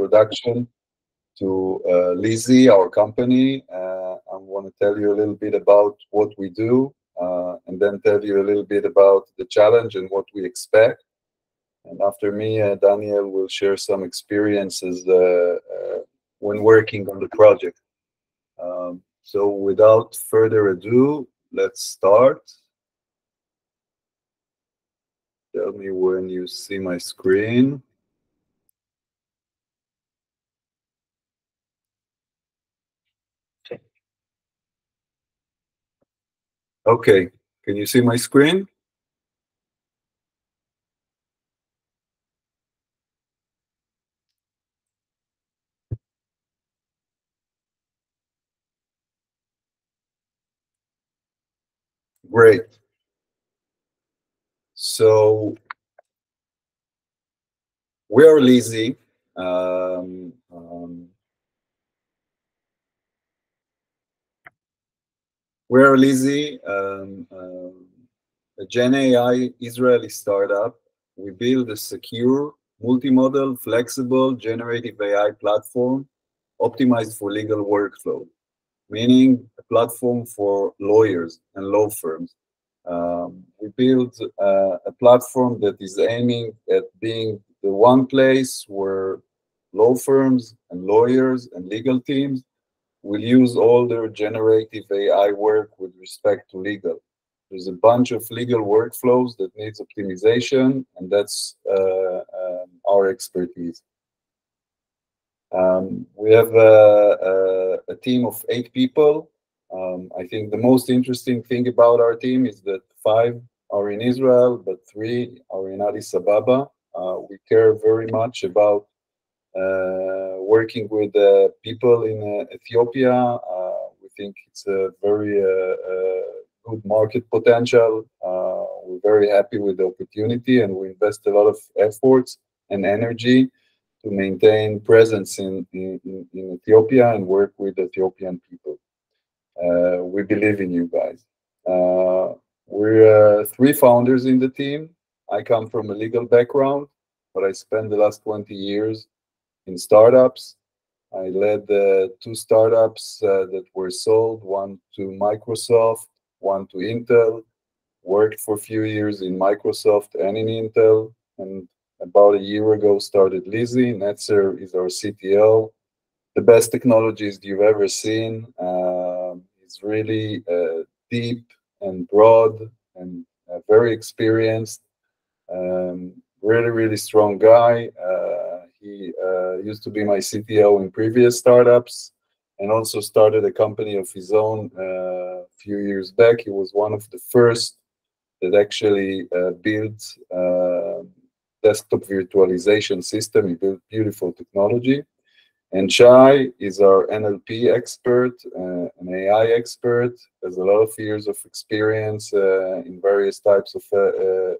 introduction to uh, Lizzie, our company. Uh, I want to tell you a little bit about what we do, uh, and then tell you a little bit about the challenge and what we expect. And after me, uh, Daniel will share some experiences uh, uh, when working on the project. Um, so without further ado, let's start. Tell me when you see my screen. Okay, can you see my screen? Great. So we are Lizzie. Um, um, we are Lizzie, um, um, a Gen AI Israeli startup. We build a secure, multimodal, flexible, generative AI platform optimized for legal workflow meaning a platform for lawyers and law firms. Um, we build uh, a platform that is aiming at being the one place where law firms and lawyers and legal teams will use all their generative AI work with respect to legal. There's a bunch of legal workflows that needs optimization, and that's uh, um, our expertise. Um, we have a, a, a, team of eight people. Um, I think the most interesting thing about our team is that five are in Israel, but three are in Addis Ababa. Uh, we care very much about working with uh, people in uh, Ethiopia. Uh, we think it's a very uh, good market potential. we're very happy with the opportunity and we invest a lot of efforts and energy to maintain presence in, in, in Ethiopia and work with Ethiopian people. Uh, we believe in you guys. Uh, we're uh, three founders in the team. I come from a legal background, but I spent the last 20 years in startups. I led two startups uh, that were sold, one to Microsoft, one to Intel, worked for a few years in Microsoft and in Intel, and about a year ago started Lizzie. Netzer is our CTO. The best technologies you've ever seen. Uh, he's really uh, deep and broad and uh, very experienced. Um, really, really strong guy. Uh, he uh, used to be my CTO in previous startups and also started a company of his own uh, a few years back. He was one of the first that actually built desktop virtualization system. He built beautiful technology. And Shai is our NLP expert, uh, an AI expert, has a lot of years of experience uh, in various types of, uh, uh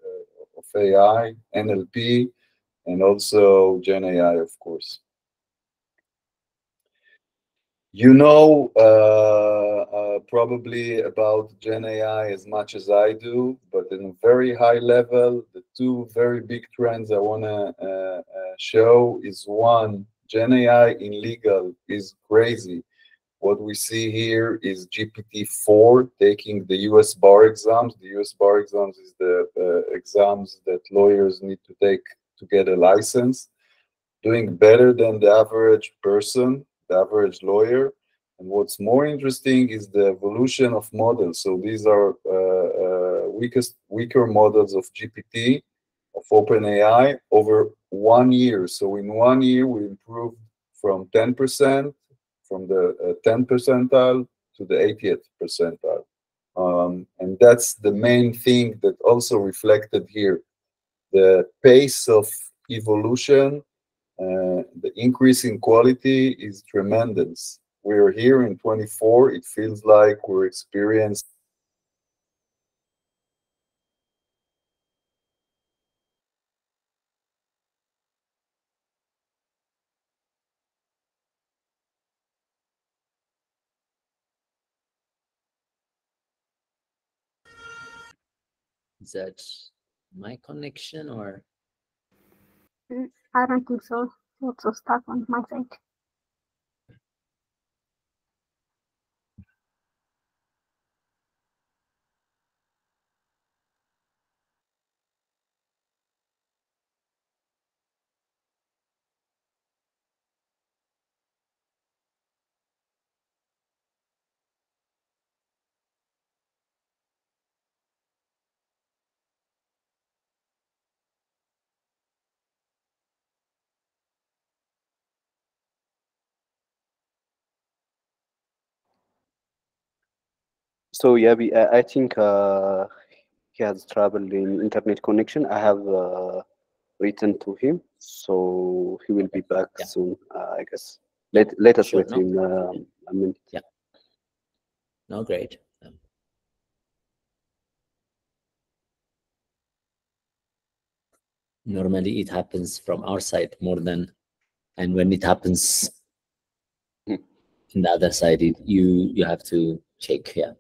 of AI, NLP, and also Gen AI, of course. You know uh, uh, probably about Gen AI as much as I do, but in a very high level, the two very big trends I want to uh, uh, show is one, Gen AI in legal is crazy. What we see here is GPT-4 taking the US bar exams. The US bar exams is the uh, exams that lawyers need to take to get a license, doing better than the average person the average lawyer. And what's more interesting is the evolution of models. So these are uh, uh, weakest, weaker models of GPT, of OpenAI over one year. So in one year, we improved from 10%, from the 10 uh, percentile to the 80th percentile. Um, and that's the main thing that also reflected here. The pace of evolution uh, the increase in quality is tremendous. We're here in 24. It feels like we're experiencing that my connection or? Mm, I don't think so. also start on my side. So yeah, we, I I think uh, he has trouble in internet connection. I have uh, written to him, so he will be back Yeah. soon. Uh, I guess. Let let us Sure, wait no him um, a minute. No, great. Um, normally it happens from our side more than, and when it happens Hmm. in the other side, it, you you have to check. Yeah.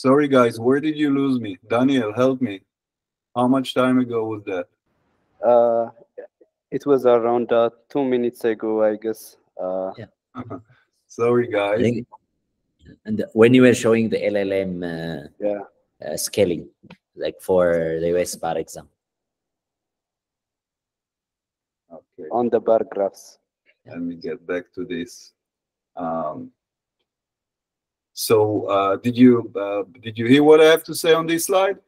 Sorry, guys, where did you lose me? Daniel, help me. How much time ago was that? Uh, it was around uh, two minutes ago, I guess. Uh, Sorry, guys. think, and when you were showing the LLM uh, yeah. uh, scaling, like for the US bar exam, Okay, On the bar graphs. let me get back to this. Um, so, uh, did you uh, did you hear what I have to say on this slide?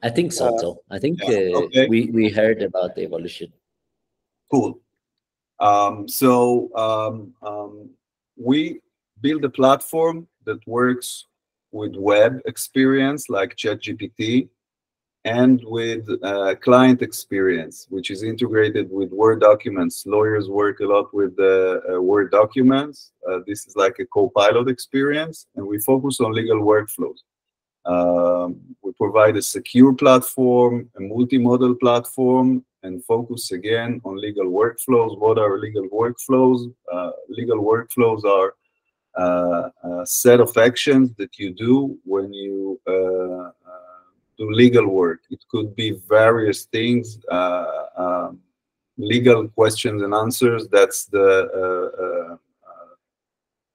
I think so. Uh, so I think yeah, uh, okay. we we heard about the evolution. Cool. Um, so um, um, we build a platform that works with web experience like ChatGPT and with uh, client experience, which is integrated with Word documents. Lawyers work a lot with uh, Word documents. Uh, this is like a co-pilot experience, and we focus on legal workflows. Um, we provide a secure platform, a multi-model platform, and focus again on legal workflows. What are legal workflows? Uh, legal workflows are uh, a set of actions that you do when you uh, do legal work. It could be various things, uh, um, legal questions and answers. That's the uh, uh, uh,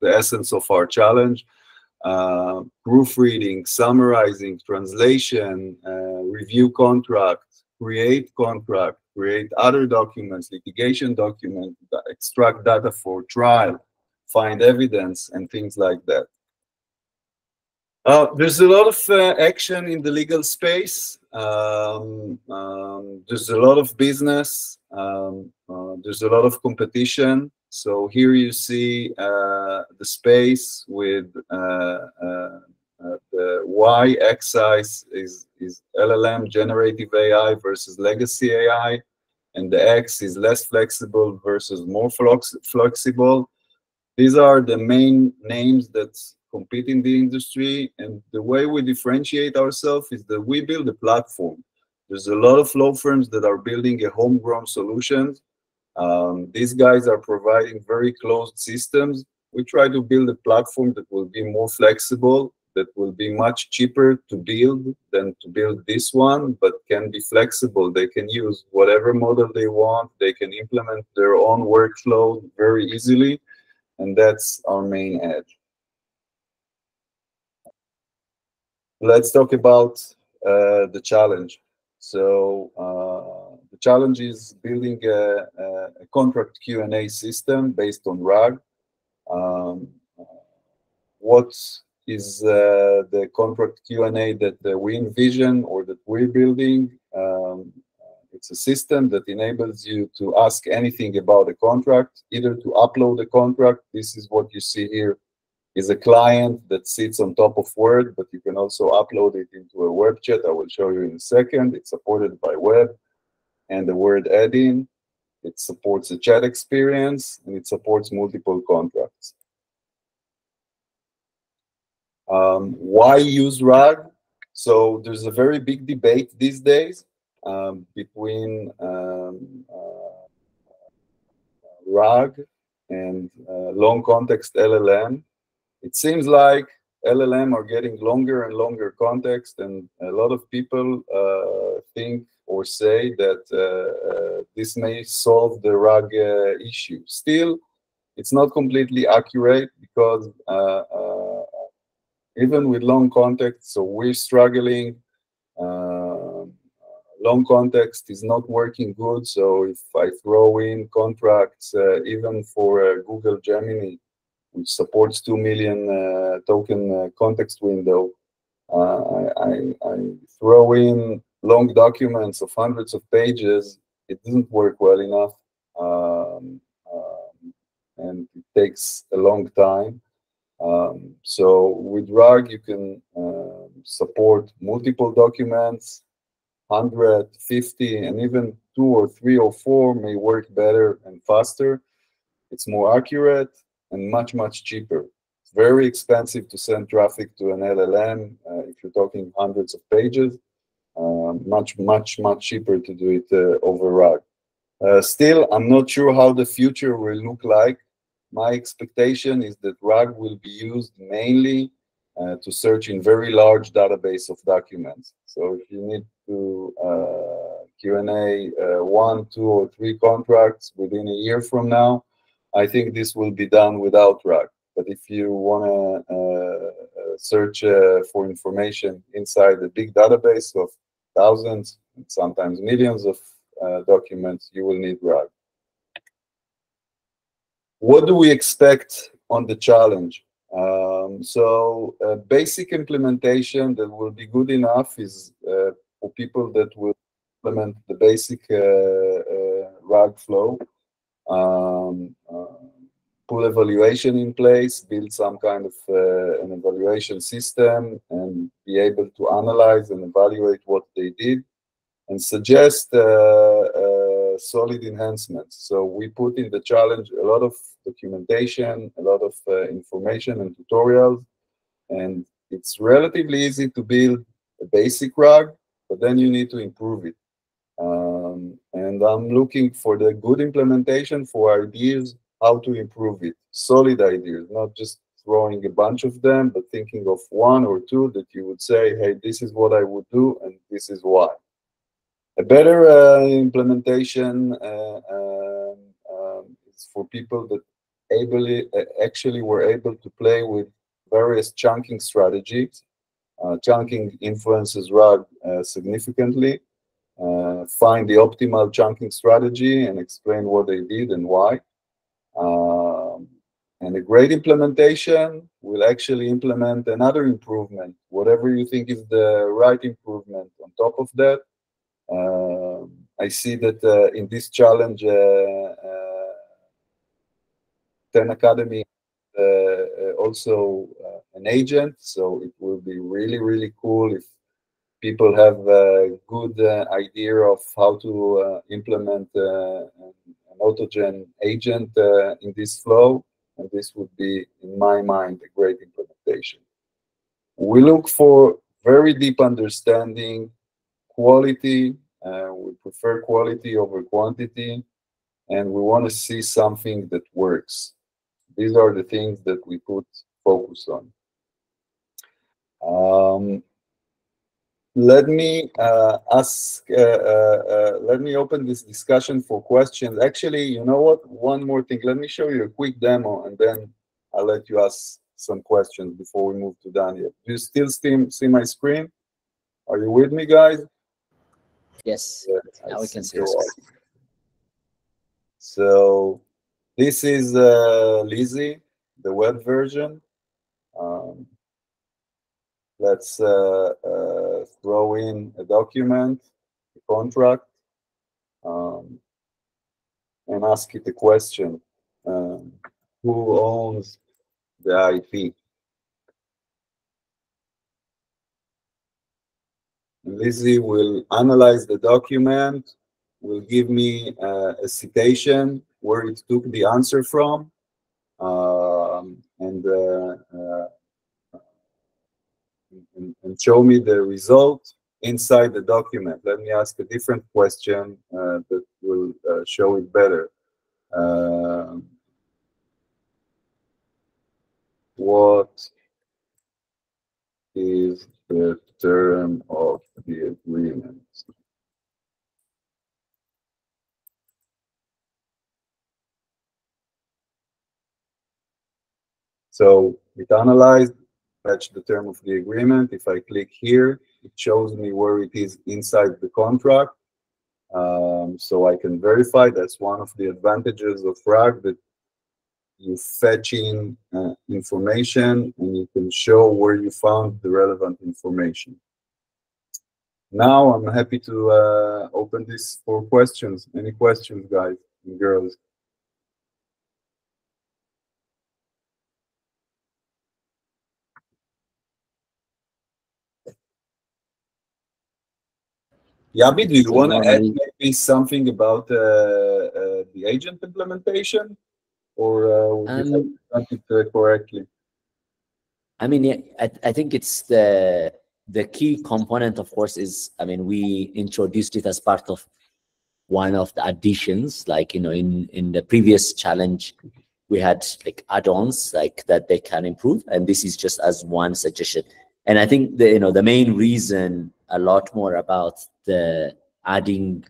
the essence of our challenge proofreading, summarizing, translation, review contract, create contract, create other documents, litigation document, extract data for trial, find evidence, and things like that. Uh, there's a lot of uh, action in the legal space. Um, um, there's a lot of business. Um, uh, there's a lot of competition. So here you see uh, the space with uh, uh, the y axis is, is LLM generative AI versus legacy AI, and the X is less flexible versus more flexible. These are the main names that compete in the industry, and the way we differentiate ourselves is that we build a platform. There's a lot of law firms that are building a homegrown solutions um, these guys are providing very closed systems. we try to build a platform that will be more flexible, that will be much cheaper to build than to build this one, but can be flexible. They can use whatever model they want. They can implement their own workflow very easily. And that's our main edge. Let's talk about uh, the challenge. So uh, the challenge is building a, a contract Q&A system based on RAG. Um, what is uh, the contract Q&A that we envision or that we're building? Um, it's a system that enables you to ask anything about a contract, either to upload a contract. This is what you see here is a client that sits on top of Word, but you can also upload it into a web chat. I will show you in a second. It's supported by web and the Word add-in. It supports the chat experience and it supports multiple contracts. Um, why use RAG? So there's a very big debate these days um, between um, uh, RAG and uh, long context LLM it seems like LLM are getting longer and longer context, and a lot of people uh, think or say that uh, uh, this may solve the RAG uh, issue. Still, it's not completely accurate because uh, uh, even with long context, so we're struggling. long context is not working good. So if I throw in contracts, even for Google Gemini, which supports 2 million uh, token uh, context window. Uh, I, I, throw in long documents of hundreds of pages. It doesn't work well enough. Um, um, and it takes a long time. Um, so with RAG, you can uh, support multiple documents, 150, and even two or three or four may work better and faster. It's more accurate and much, much cheaper. It's very expensive to send traffic to an LLM uh, if you're talking hundreds of pages. Uh, much, much, much cheaper to do it uh, over RAG. Uh, still, I'm not sure how the future will look like. My expectation is that RAG will be used mainly uh, to search in very large database of documents. So if you need to uh, Q&A one, two, or three contracts within a year from now, I think this will be done without RAG. But if you want to uh, uh, search uh, for information inside a big database of thousands, sometimes millions of documents, you will need RAG. What do we expect on the challenge? Um, so a basic implementation that will be good enough is uh, for people that will implement the basic uh, RAG flow um, uh, put evaluation in place, build some kind of uh, an evaluation system, and be able to analyze and evaluate what they did, and suggest uh, solid enhancements. So we put in the challenge a lot of documentation, a lot of information and tutorials, and it's relatively easy to build a basic RAG, but then you need to improve it. Um, and I'm looking for the good implementation for ideas how to improve it. Solid ideas, not just throwing a bunch of them, but thinking of one or two that you would say, hey, this is what I would do, and this is why. A better uh, implementation uh, um, um, is for people that able, uh, actually were able to play with various chunking strategies. Uh, chunking influences RAG uh, significantly uh, find the optimal chunking strategy and explain what they did and why. Um, and a great implementation will actually implement another improvement, whatever you think is the right improvement on top of that. Uh, I see that uh, in this challenge, uh, uh, 10 Academy uh, also an agent, so it will be really, really cool if people have a good uh, idea of how to uh, implement uh, an autogen agent in this flow. And this would be, in my mind, a great implementation. We look for very deep understanding, quality. we prefer quality over quantity. And we want to see something that works. these are the things that we put focus on. Um, let me uh, ask, uh, uh, uh, let me open this discussion for questions. Actually, you know what? One more thing. Let me show you a quick demo and then I'll let you ask some questions before we move to Daniel. Do you still see, see my screen? Are you with me, guys? Yes, Yeah, now I we can see your. So this is uh, Lizzie, the web version. Um, let's uh, uh, throw in a document, a contract, um, and ask it a question. Um, who owns the IP? Lizzie will analyze the document, will give me uh, a citation where it took the answer from, um, and, uh, and, and show me the result inside the document. Let me ask a different question uh, that will uh, show it better. Um, what is the term of the agreement? So it analyzed, fetched the term of the agreement. If I click here, it shows me where it is inside the contract. Um, so I can verify that's one of the advantages of RAG that you fetch in uh, information and you can show where you found the relevant information. Now I'm happy to uh, open this for questions. Any questions, guys and girls? Yabi, do you want to add maybe something about uh, uh, the agent implementation? Or uh, would you Um, have it correctly? I mean, yeah, I, I think it's the the key component, of course, is I mean, we introduced it as part of one of the additions. Like you know, in in the previous challenge, we had like add-ons like that they can improve, and this is just as one suggestion. And I think the you know the main reason a lot more about adding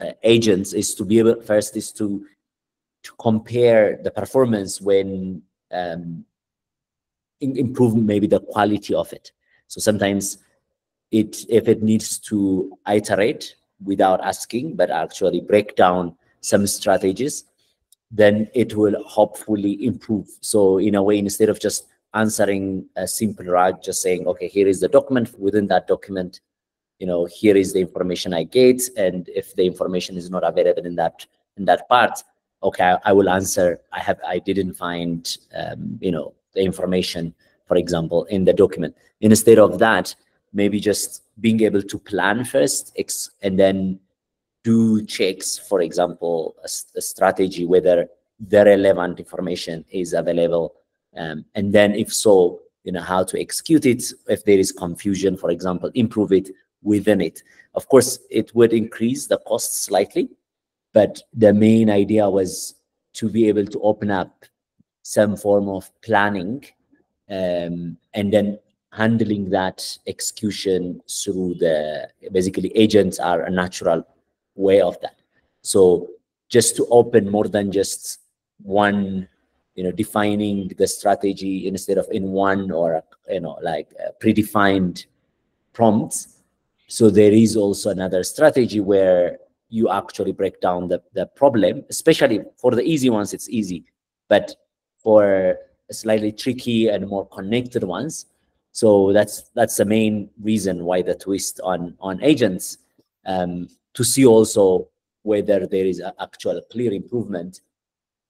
uh, agents is to be able first is to to compare the performance when um, improve maybe the quality of it. So sometimes it if it needs to iterate without asking, but actually break down some strategies, then it will hopefully improve. So in a way, instead of just answering a simple RAG, just saying, okay, here is the document. Within that document, you know, here is the information I get, and if the information is not available in that in that part, okay, I, will answer. I have I didn't find um, you know the information, for example, in the document. In instead of that, maybe just being able to plan first, and then do checks, for example, a strategy whether the relevant information is available, um, and then if so, you know how to execute it. If there is confusion, for example, improve it within it. Of course, it would increase the cost slightly, but the main idea was to be able to open up some form of planning um, and then handling that execution through the basically agents are a natural way of that so just to open more than just one you know defining the strategy instead of in one or you know like uh, predefined prompts so there is also another strategy where you actually break down the, the problem, especially for the easy ones, it's easy. But for slightly tricky and more connected ones, so that's that's the main reason why the twist on on agents um, to see also whether there is actual clear improvement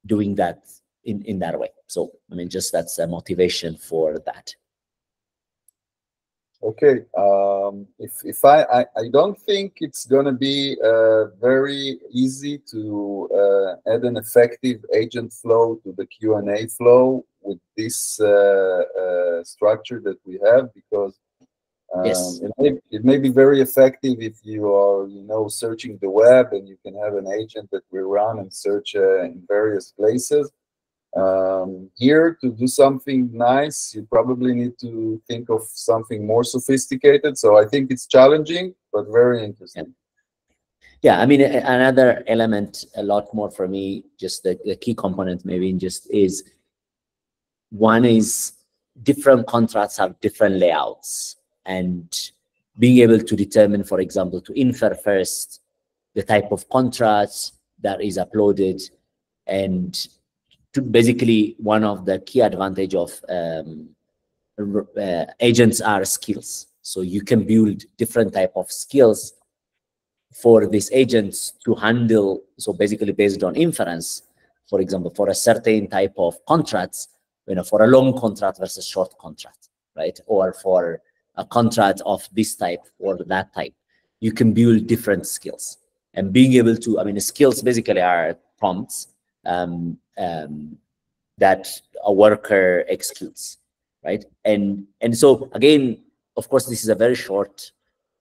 doing that in in that way. So I mean, just that's a motivation for that. Okay, um, if if I, I I don't think it's gonna be uh, very easy to uh, add an effective agent flow to the Q and A flow with this uh, uh, structure that we have because um, Yes. it, may, it may be very effective if you are you know searching the web and you can have an agent that will run and search uh, in various places. Um, here, to do something nice, you probably need to think of something more sophisticated. So I think it's challenging, but very interesting. Yeah, I mean, another element, a lot more for me, just the, the key component maybe just is one is different contracts have different layouts and being able to determine, for example, to infer first the type of contracts that is uploaded and basically one of the key advantage of um, uh, agents are skills. So you can build different type of skills for these agents to handle. So basically based on inference, for example, for a certain type of contracts, you know, for a long contract versus short contract, right? Or for a contract of this type or that type, you can build different skills. And being able to, I mean, skills basically are prompts um, um, that a worker executes, right? And and so again, of course, this is a very short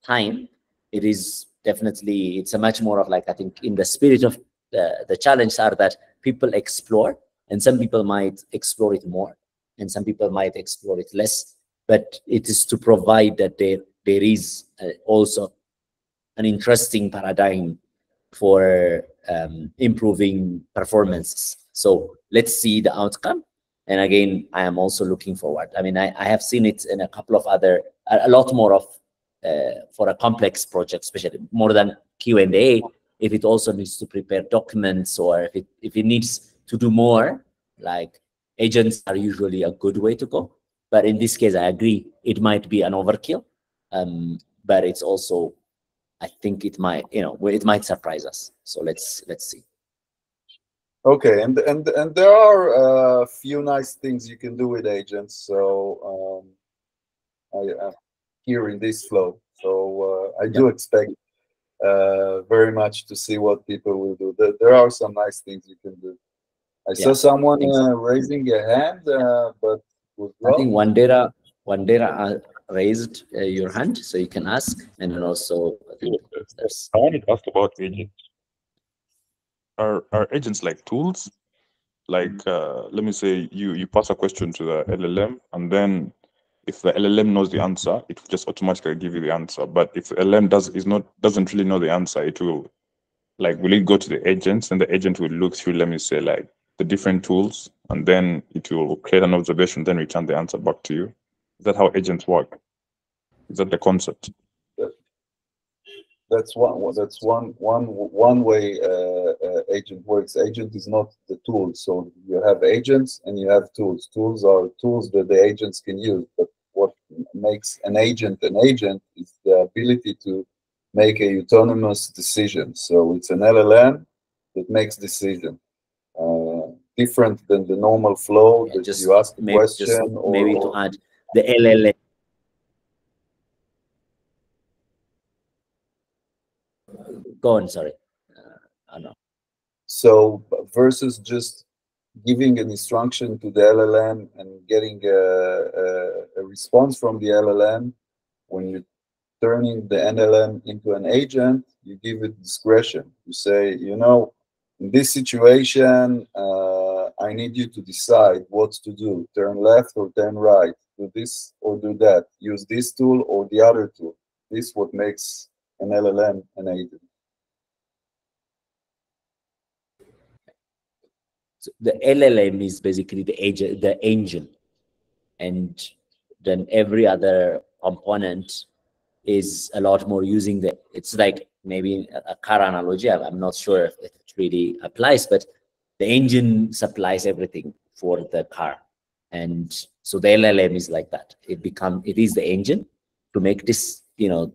time. It is definitely it's a much more of like I think in the spirit of the the challenge are that people explore, and some people might explore it more, and some people might explore it less. But it is to provide that there there is uh, also an interesting paradigm for um, improving performances. So let's see the outcome. And again, I am also looking forward. I mean, I, I have seen it in a couple of other, a, a lot more of uh, for a complex project, especially more than Q&A, if it also needs to prepare documents or if it, if it needs to do more, like agents are usually a good way to go. But in this case, I agree, it might be an overkill, um, but it's also I think it might, you know, it might surprise us. So let's let's see. Okay, and and and there are a few nice things you can do with agents. So um, I am here in this flow. So uh, I do expect uh, very much to see what people will do. There, there are some nice things you can do. I yeah. saw someone uh, raising a hand, uh, but I think Wandera Wandera raised uh, your hand, so you can ask, and then also I wanted to ask about agents. Are are agents like tools? Like uh, let me say you you pass a question to the LLM, and then if the LLM knows the answer, it will just automatically give you the answer. But if the LLM does is not doesn't really know the answer, it will like will it go to the agents and the agent will look through, let me say, like the different tools, and then it will create an observation, then return the answer back to you. Is that how agents work? Is that the concept? That's one. That's one. One. One way uh, uh, agent works. Agent is not the tool. So you have agents and you have tools. Tools are tools that the agents can use. But what makes an agent an agent is the ability to make a autonomous decision. So it's an LLM that makes decision. Uh, different than the normal flow yeah, that just you ask a question. Or, maybe to add the LLM. Go on, sorry. Uh, I know. So versus just giving an instruction to the LLM and getting a, a, a response from the LLM, when you're turning the LLM into an agent, you give it discretion. You say, you know, in this situation, uh, I need you to decide what to do, turn left or turn right do this or do that, use this tool or the other tool. This is what makes an LLM an agent. So the LLM is basically the agent, the engine, and then every other component is a lot more using the. It's like maybe a car analogy. I'm not sure if it really applies, but the engine supplies everything for the car, and so the LLM is like that. It become it is the engine to make this, you know,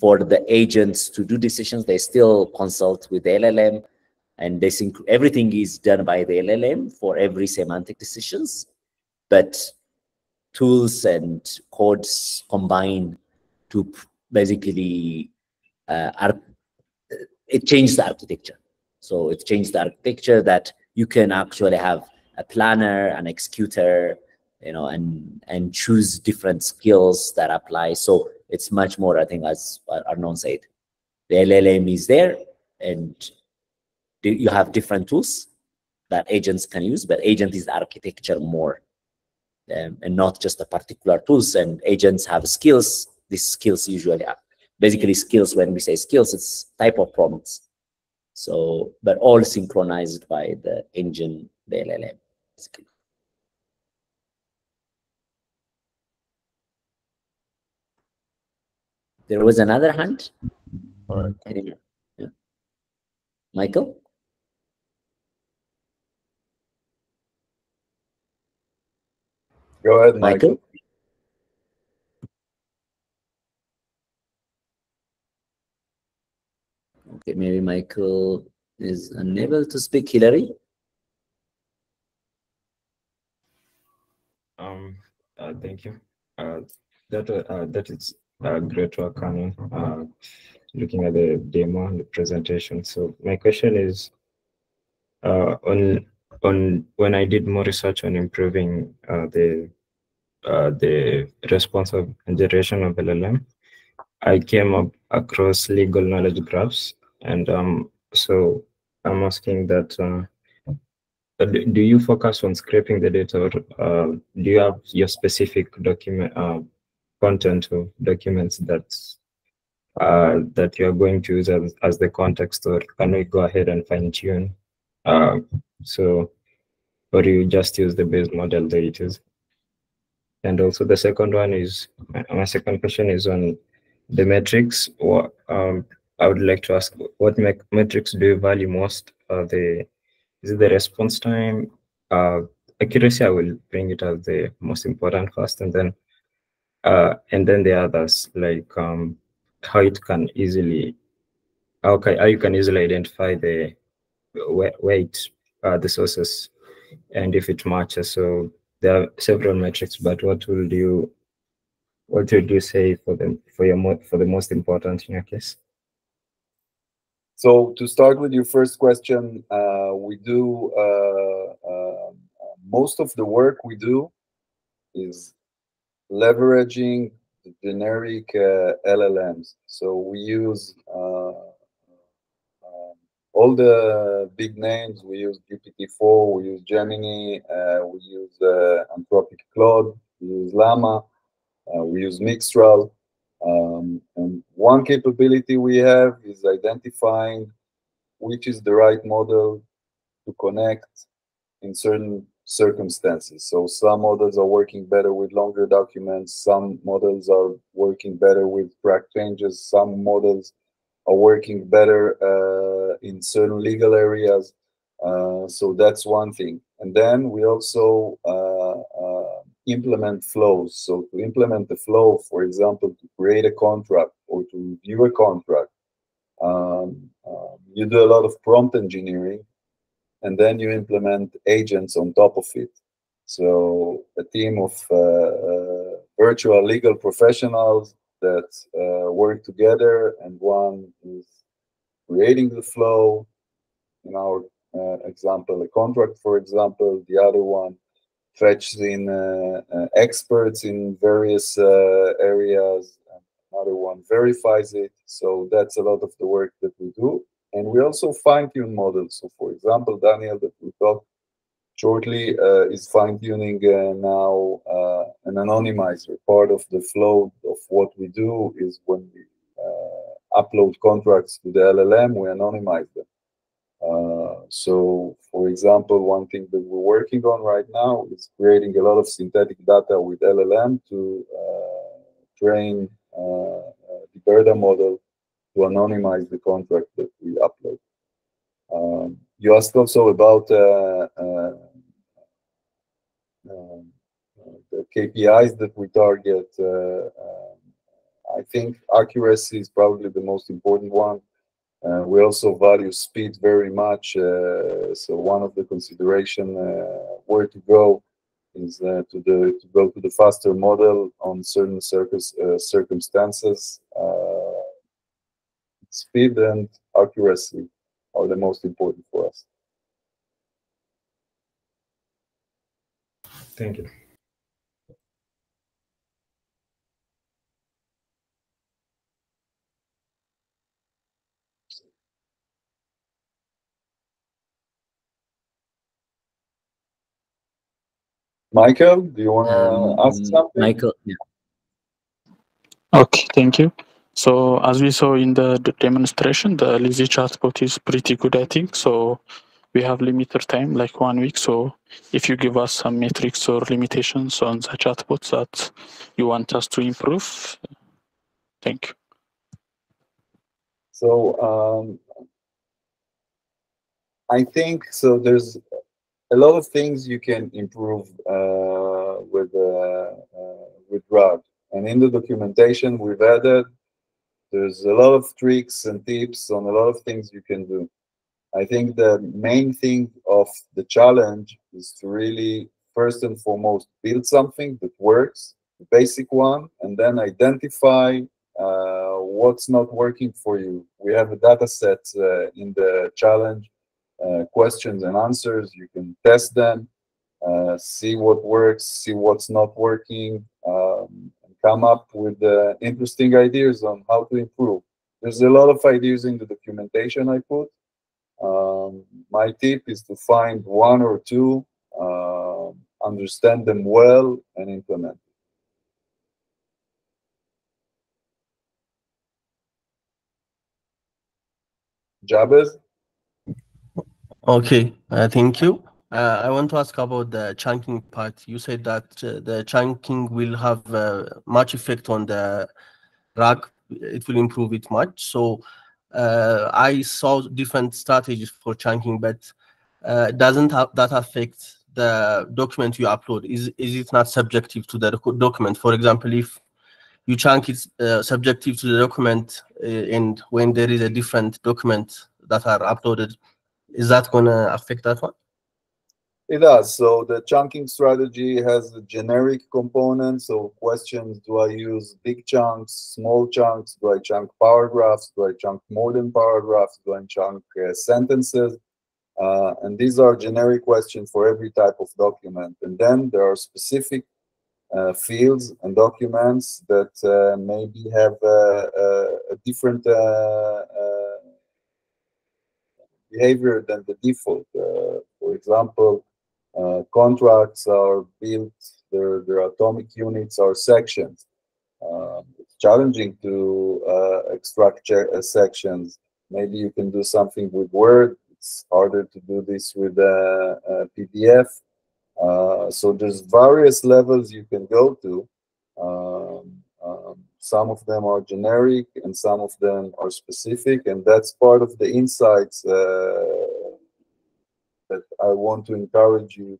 for the agents to do decisions, they still consult with the LLM and think everything is done by the LLM for every semantic decisions. But tools and codes combine to basically uh, are, it changed the architecture. So it changed the architecture that you can actually have a planner, an executor, you know, and and choose different skills that apply. So it's much more, I think, as Arnon said, the LLM is there, and you have different tools, that agents can use, but agent is architecture more um, and not just a particular tools and agents have skills. These skills usually are basically skills. When we say skills, it's type of prompts. So, but all synchronized by the engine, the LLM. Basically. There was another hand. All right. Yeah. Michael? Go ahead, Michael? Michael. Okay, maybe Michael is unable to speak. Hillary? Um, uh, thank you. Uh, that uh, that is uh, great work, Anu. Uh, looking at the demo and the presentation. So my question is, uh, on on when I did more research on improving uh, the uh, the response of generation of LLM, I came up across legal knowledge graphs, and um, so I'm asking that. Uh, uh, do you focus on scraping the data or uh, do you have your specific document uh, content or documents that that you are going to use as, as the context or can we go ahead and fine tune uh, so or you just use the base model that it is. And also the second one is my, second question is on the metrics. Um, i would like to ask what metrics do you value most? Uh, the is it the response time? Uh, accuracy, I will bring it as the most important first, and then uh, and then the others like um, how it can easily okay how you can easily identify the where uh, the sources and if it matches. So there are several metrics, but what will you what would you say for them for your for the most important in your case? So to start with your first question, uh, we do uh, uh, most of the work we do is leveraging generic uh, LLMs. So we use uh, all the big names. We use GPT-4, we use Gemini, uh, we use uh, Anthropic Claude, we use Llama, uh, we use Mixtral. Um, and one capability we have is identifying which is the right model to connect in certain circumstances. So some models are working better with longer documents, some models are working better with track changes, some models are working better uh, in certain legal areas. Uh, so that's one thing. And then we also uh, implement flows. So to implement the flow, for example, to create a contract or to review a contract, um, um, you do a lot of prompt engineering and then you implement agents on top of it. So a team of uh, uh, virtual legal professionals that uh, work together, and one is creating the flow. In our uh, example, a contract, for example, the other one fetches in uh, uh, experts in various areas. Another one verifies it. So that's a lot of the work that we do. And we also fine tune models. So, for example, Daniel, that we talk shortly, uh, is fine tuning uh, now uh, an anonymizer. Part of the flow of what we do is when we uh, upload contracts to the LLM, we anonymize them. Uh, so, for example, one thing that we're working on right now is creating a lot of synthetic data with LLM to uh, train the BERDA model to anonymize the contract that we upload. Um, you asked also about the KPIs that we target. Uh, um, I think accuracy is probably the most important one. Uh, we also value speed very much. Uh, so one of the consideration uh, where to go is to the to go to the faster model on certain circus, circumstances speed and accuracy are the most important for us. Thank you. Michael, do you want to Um, ask something? Michael, yeah. Okay, thank you. So as we saw in the, the demonstration, the Lizzie chatbot is pretty good, I think. So we have limited time, like one week. So if you give us some metrics or limitations on the chatbots that you want us to improve, thank you. So um, I think so. There's a lot of things you can improve uh, with uh, uh, with RAG, and in the documentation we've added. There's a lot of tricks and tips on a lot of things you can do. I think the main thing of the challenge is to really first and foremost build something that works, the basic one, and then identify uh, what's not working for you. We have a data set uh, in the challenge, uh, questions and answers. You can test them, uh, see what works, see what's not working, um, and come up with uh, interesting ideas on how to improve. There's a lot of ideas in the documentation I put. Um, my tip is to find one or two, uh, understand them well, and implement. Jabez? Okay, uh, thank you. Uh, I want to ask about the chunking part. You said that uh, the chunking will have uh, much effect on the RAG. It will improve it much. So I saw different strategies for chunking, but uh, doesn't that affect the document you upload? Is is it not subjective to the docu- document? For example, if you chunk it uh, subjective to the document, uh, and when there is a different document that are uploaded, is that going to affect that one? It does. So the chunking strategy has a generic component. So questions, do I use big chunks, small chunks? Do I chunk paragraphs? Do I chunk more than paragraphs? Do I chunk uh, sentences? Uh, and these are generic questions for every type of document. And then there are specific uh, fields and documents that uh, maybe have a, a, a different uh, uh, behavior than the default. Uh, for example, uh, contracts are built, their, their atomic units are sections. Um, it's challenging to uh, extract uh, sections. Maybe you can do something with Word. It's harder to do this with a, a PDF. Uh, so there's various levels you can go to. Um, um, some of them are generic and some of them are specific, and that's part of the insights uh, that I want to encourage you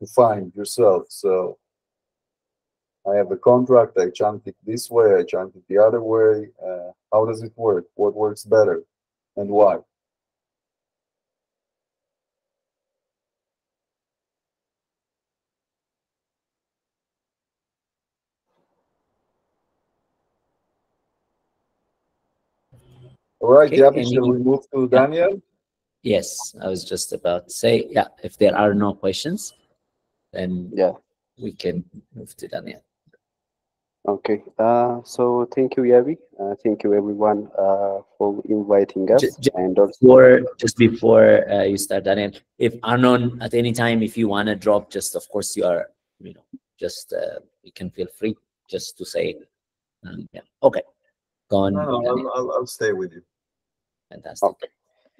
to find yourself. So I have a contract, I chunk it this way, I chunk it the other way. Uh, how does it work? What works better and why? All right, Okay, shall we move to Daniel? Yes, I was just about to say, yeah, if there are no questions, then Yeah. we can move to Daniel. Okay. Uh, so thank you, Yavi. Uh, thank you, everyone, uh, for inviting us. Ju- ju- and also, Before, just before uh, you start, Daniel, if Arnon, at any time, if you want to drop, just of course you are, you know, just uh, you can feel free just to say, um, yeah, okay, go on. No, no, I'll, I'll, I'll stay with you. Fantastic. okay.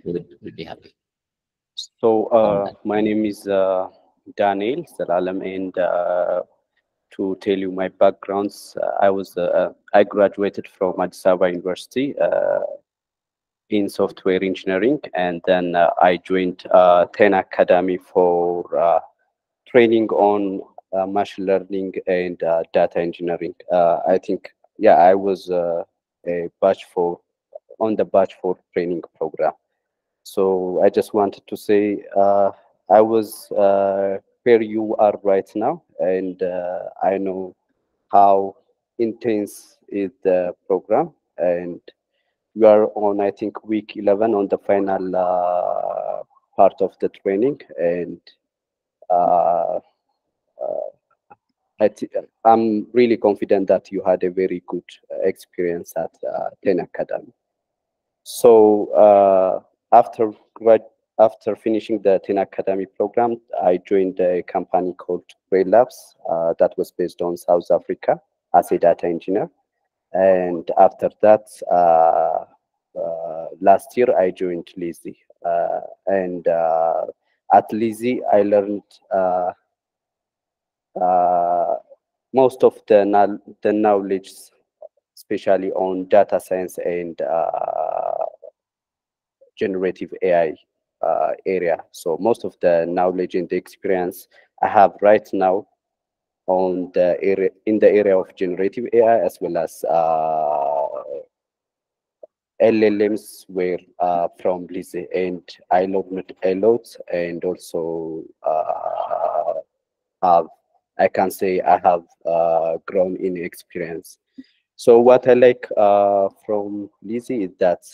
We would, we'd be happy. So uh, my name is uh, Daniel Salalam, and uh, to tell you my backgrounds, uh, I was uh, I graduated from Addis Ababa University uh, in software engineering, and then I joined 10 Academy for training on machine learning and data engineering. I think yeah, I was a batch for on the batch for training program. So I just wanted to say uh, I was uh, where you are right now, and uh, I know how intense is the program, and you are on I think week 11 on the final uh, part of the training, and uh, uh, I I'm really confident that you had a very good experience at uh, 10 Academy. So after after finishing the 10 Academy program, I joined a company called Ray Labs uh, that was based on South Africa as a data engineer. And after that, uh, uh, last year, I joined Lizzie. Uh, and uh, at Lizzie, I learned uh, most of the, the knowledge, especially on data science and generative AI uh, area. So most of the knowledge and the experience I have right now on the area in the area of generative AI as well as uh, LLMs were uh, from Lizzie and I learned a lot and also uh, have I can say I have uh, grown in experience. So what I like uh, from Lizzie is that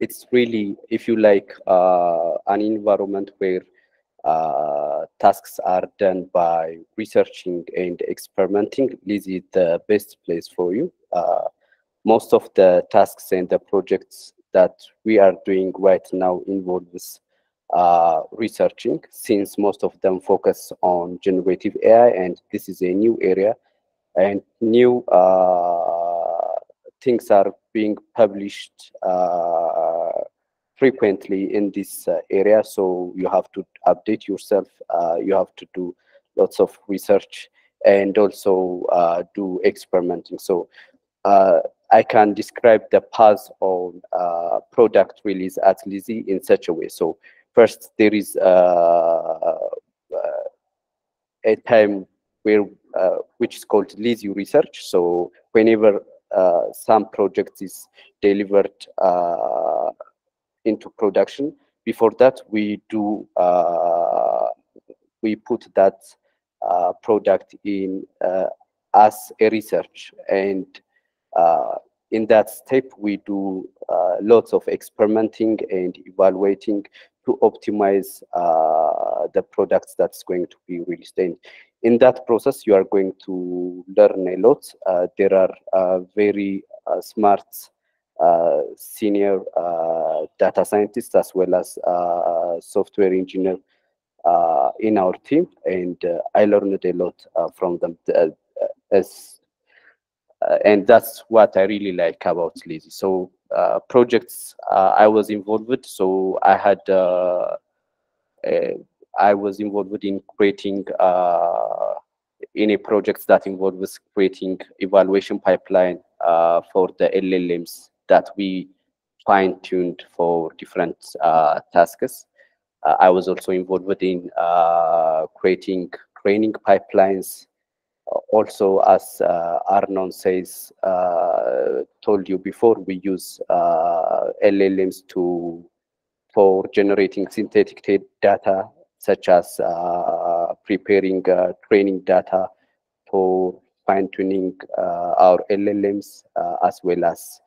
it's really, if you like, uh, an environment where uh, tasks are done by researching and experimenting, this is the best place for you. Uh, most of the tasks and the projects that we are doing right now involves uh, researching, since most of them focus on generative AI, and this is a new area and new uh, things are being published uh, frequently in this uh, area. So you have to update yourself. Uh, you have to do lots of research and also do experimenting. So I can describe the path uh, product release at Lizzie in such a way. So first, there is uh, uh, a time where which is called Lizzie research. So whenever uh, some project is delivered uh, into production. Before that, we do uh, we put that product in as a research and in that step, we do uh, lots of experimenting and evaluating to optimize uh, the products that's going to be released. And in that process, you are going to learn a lot. Uh, there are uh, very uh, smart uh, senior uh, data scientists as well as uh, software engineer uh, in our team, and uh, I learned a lot uh, from them. as and that's what I really like about Lizzie. So projects I was involved with, so I had I was involved in creating uh, in a project that involves creating evaluation pipeline uh, for the LLMs that we fine-tuned for different uh, tasks. Uh, I was also involved in uh, creating training pipelines. Also, as uh, Arnon says, told you before, we use LLMs to for generating synthetic data such as uh, preparing uh, training data for fine-tuning uh, our LLMs as well as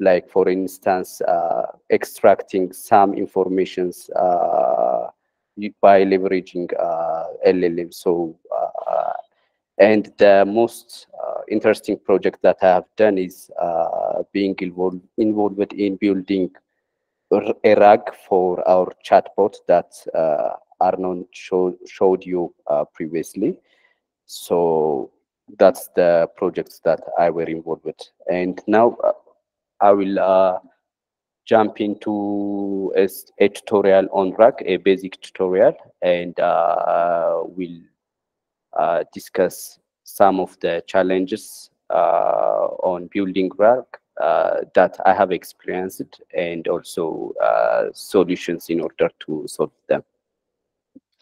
like for instance extracting some informations by leveraging LLM. So and the most uh, interesting project that I have done is uh, being involved, involved in building a RAG for our chatbot that uh, Arnon show, showed you uh, previously. So that's the projects that I were involved with. And now uh, I will uh, jump into a, a, tutorial on RAG, a basic tutorial, and uh, we'll uh, discuss some of the challenges uh, on building RAG uh, that I have experienced and also solutions in order to solve them.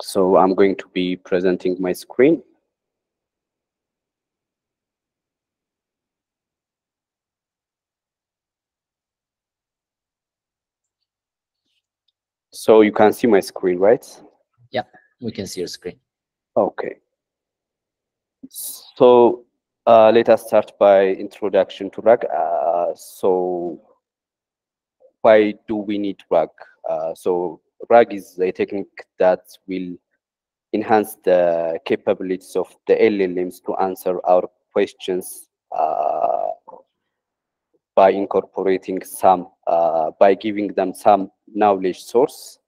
So I'm going to be presenting my screen. So you can see my screen, right? Yeah, we can see your screen. Okay. So uh, let us start by introduction to RAG. Uh, so why do we need RAG? Uh, so RAG is a technique that will enhance the capabilities of the LLMs to answer our questions uh, by incorporating some, uh, by giving them some knowledge source.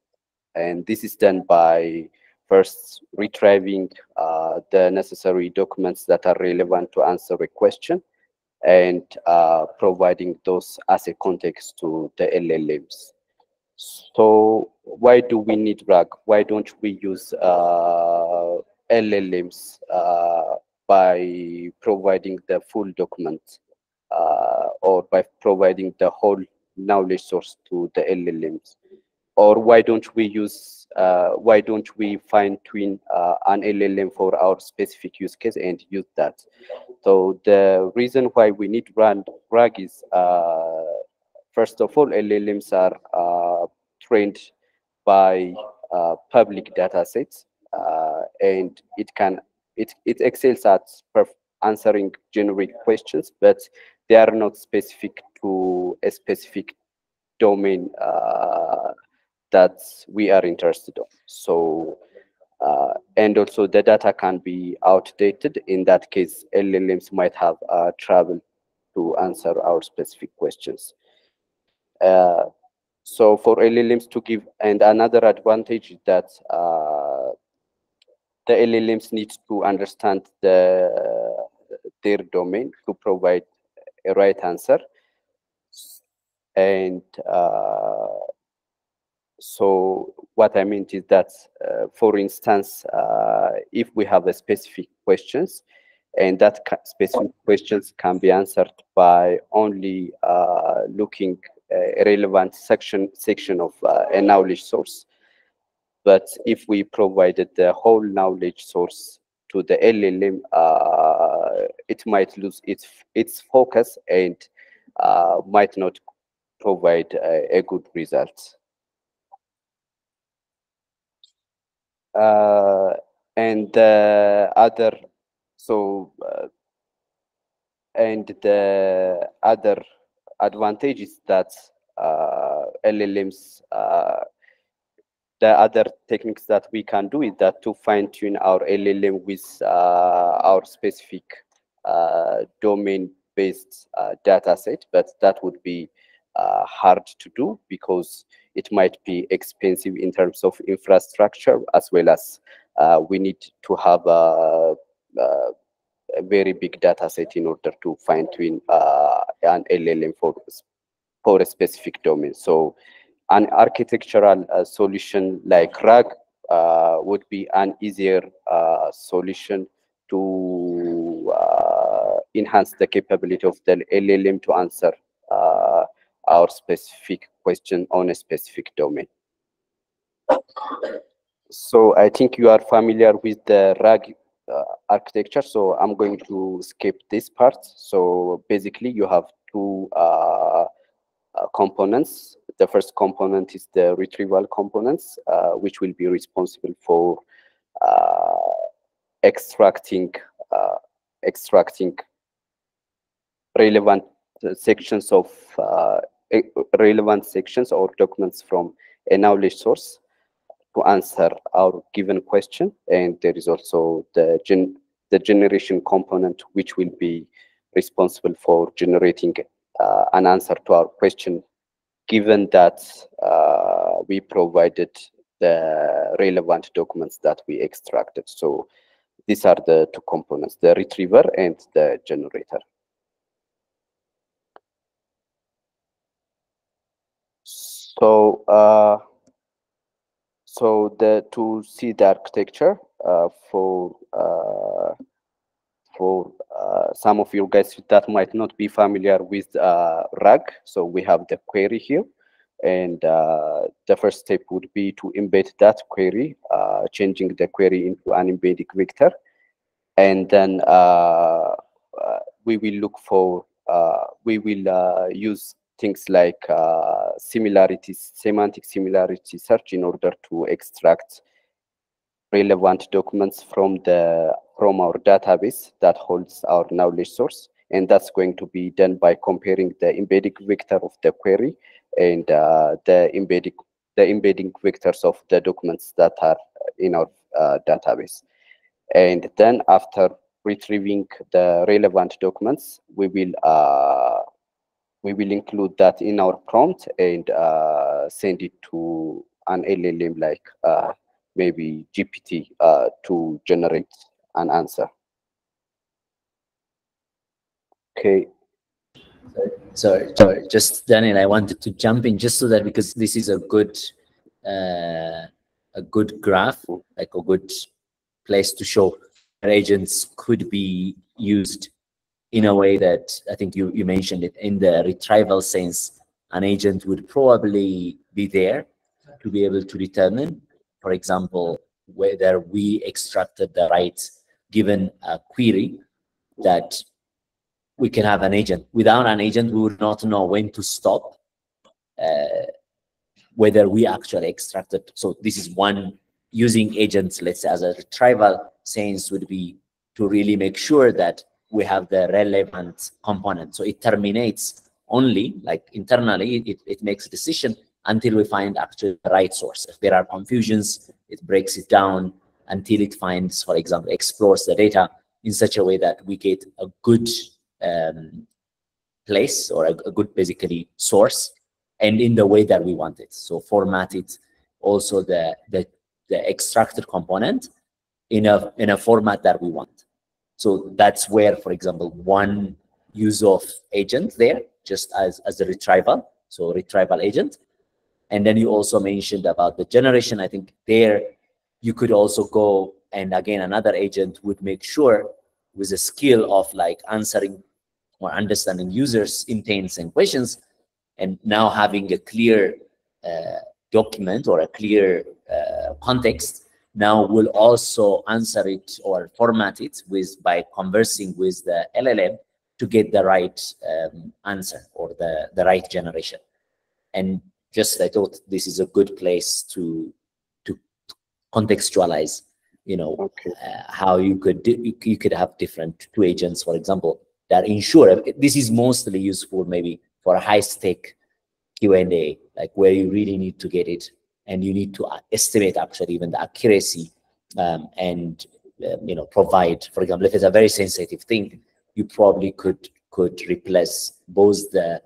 And this is done by first retrieving uh, the necessary documents that are relevant to answer a question and uh, providing those as a context to the LLMs. So why do we need RAG? Why don't we use uh, LLMs uh, by providing the full document or by providing the whole knowledge source to the LLMs? Or why don't we use, uh, why don't we fine tune uh, an LLM for our specific use case and use that? So the reason why we need RAG, RAG is, uh, first of all, LLMs are uh, trained by uh, public data sets uh, and it can it, it excels at answering generic questions, but they are not specific to a specific domain uh, that we are interested in. So, uh, and also the data can be outdated. In that case, LLMs might have uh, trouble to answer our specific questions. Uh, so for LLMs to give, and another advantage is that uh, the LLMs need to understand the their domain to provide a right answer. And uh, so what I meant is that, uh, for instance, uh, if we have a specific questions, and that specific questions can be answered by only uh, looking a relevant section section of uh, a knowledge source. But if we provided the whole knowledge source to the LLM, uh, it might lose its its focus and uh, might not provide a, a good result. Uh, and the other, so, uh, and the other advantage is that uh, LLMs the other techniques that we can do is that to fine tune our LLM with uh, our specific uh, domain based uh, data set, but that would be hard to do because it might be expensive in terms of infrastructure as well as uh, we need to have a, a, a, very big data set in order to fine tune uh, an LLM for, for a specific domain. So an architectural uh, solution like RAG uh, would be an easier uh, solution to uh, enhance the capability of the LLM to answer uh, our specific question on a specific domain. So I think you are familiar with the RAG uh, architecture, so I'm going to skip this part. So basically you have two components the first component is the retrieval components, uh, which will be responsible for uh, extracting uh, extracting relevant sections of relevant sections or documents from a knowledge source to answer our given question. And there is also the gen the generation component, which will be responsible for generating uh, an answer to our question given that uh, we provided the relevant documents that we extracted. So these are the two components, the retriever and the generator. So, uh, so the to see the architecture uh, for uh, for uh, some of you guys that might not be familiar with uh, RAG. So we have the query here. And uh, the first step would be to embed that query, uh, changing the query into an embedding vector. And then uh, uh, we will look for, we will use things like similarities, semantic similarity search in order to extract relevant documents from the from our database that holds our knowledge source. And that's going to be done by comparing the embedding vector of the query and uh, the embedding the embedding vectors of the documents that are in our uh, database. And then after retrieving the relevant documents, we will uh, we will include that in our prompt and uh, send it to an LLM like uh, maybe GPT uh, to generate an answer. Okay. Sorry, sorry. Just Daniel, I wanted to jump in just so that because this is a good, uh, a good graph, like a good place to show agents could be used in a way that I think you, you mentioned it in the retrieval sense, an agent would probably be there to be able to determine, for example, whether we extracted the right given a query that we can have an agent. Without an agent, we would not know when to stop, uh, whether we actually extracted. So this is one using agents, let's say as a retrieval sense would be to really make sure that we have the relevant component. So it terminates only like internally, it, it makes a decision until we find actually the right source. If there are confusions, it breaks it down until it finds, for example, explores the data in such a way that we get a good um, place or a, a, good basically source and in the way that we want it. So format it also the, the, the extracted component in a, in a format that we want. So that's where, for example, one use of agent there, just as, as a retrieval, so retrieval agent. And then you also mentioned about the generation. I think there you could also go and again, another agent would make sure with a skill of like answering or understanding users' intents and questions, and now having a clear uh, document or a clear uh, context now will also answer it or format it with by conversing with the LLM to get the right um, answer or the, the right generation. And just I thought this is a good place to to contextualize, you know, okay. uh, how you could you, you could have different two agents, for example, that ensure this is mostly useful maybe for a high stake Q&A, like where you really need to get it and you need to estimate actually even the accuracy um, and uh, you know provide for example if it's a very sensitive thing you probably could could replace both the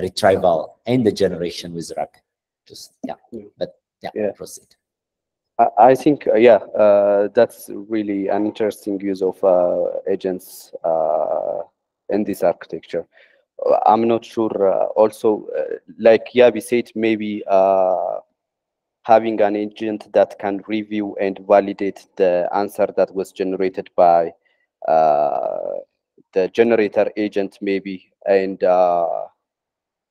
retrieval and the generation with RAG just yeah but yeah, yeah. proceed I think, uh, yeah, uh, that's really an interesting use of uh, agents uh, in this architecture. Uh, I'm not sure. Uh, also, like Yabi said, maybe having an agent that can review and validate the answer that was generated by the generator agent, maybe, and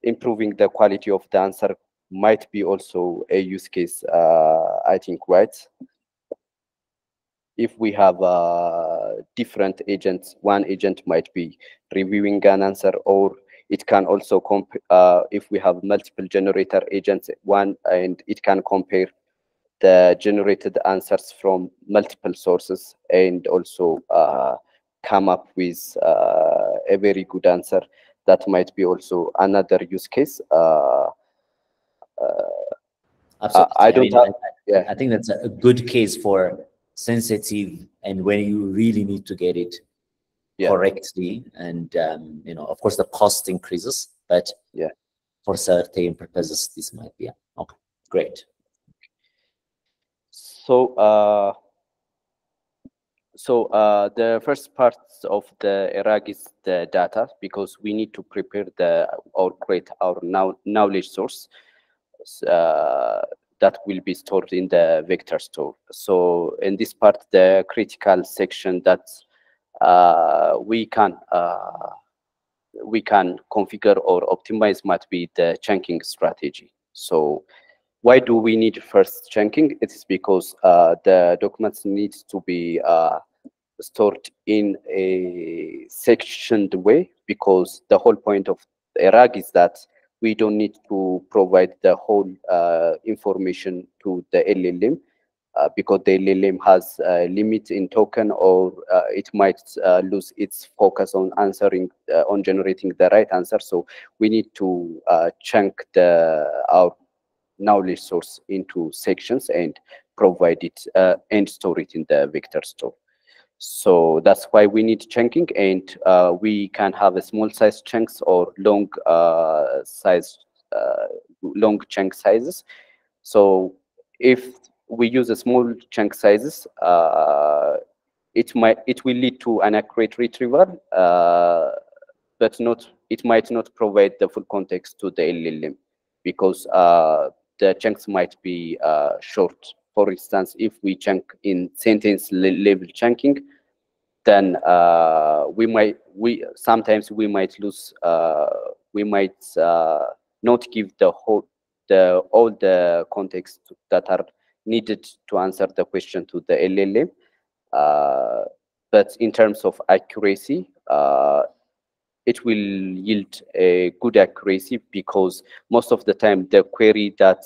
improving the quality of the answer might be also a use case, uh, I think, right? If we have uh, different agents, one agent might be reviewing an answer, or it can also, uh, if we have multiple generator agents, one, and it can compare the generated answers from multiple sources and also uh, come up with uh, a very good answer. That might be also another use case. Uh, Absolutely. I, I don't. I, mean, have, yeah. I think that's a good case for sensitive and when you really need to get it yeah. correctly. And um, you know, of course, the cost increases, but yeah, for certain purposes, this might be okay. Great. So, uh, so uh, the first part of the RAG is the data because we need to prepare the or create our now knowledge source uh, that will be stored in the vector store. So in this part, the critical section that uh, we can uh, we can configure or optimize might be the chunking strategy. So why do we need first chunking? It is because uh, the documents need to be uh, stored in a sectioned way because the whole point of RAG is that we don't need to provide the whole uh, information to the LLM uh, because the LLM has a limit in token or uh, it might uh, lose its focus on answering, uh, on generating the right answer. So we need to uh, chunk the, our knowledge source into sections and provide it and store it in the vector store. So that's why we need chunking and uh, we can have a small size chunks or long uh, size, uh, long chunk sizes. So if we use a small chunk sizes, uh, it might it will lead to an accurate retrieval, uh, but not it might not provide the full context to the LLM because uh, the chunks might be short. For instance, if we chunk in sentence level chunking, then uh, we might we sometimes we might lose uh, we might uh, not give the whole the all the context that are needed to answer the question to the LLM. Uh, but in terms of accuracy, uh, it will yield a good accuracy because most of the time the query that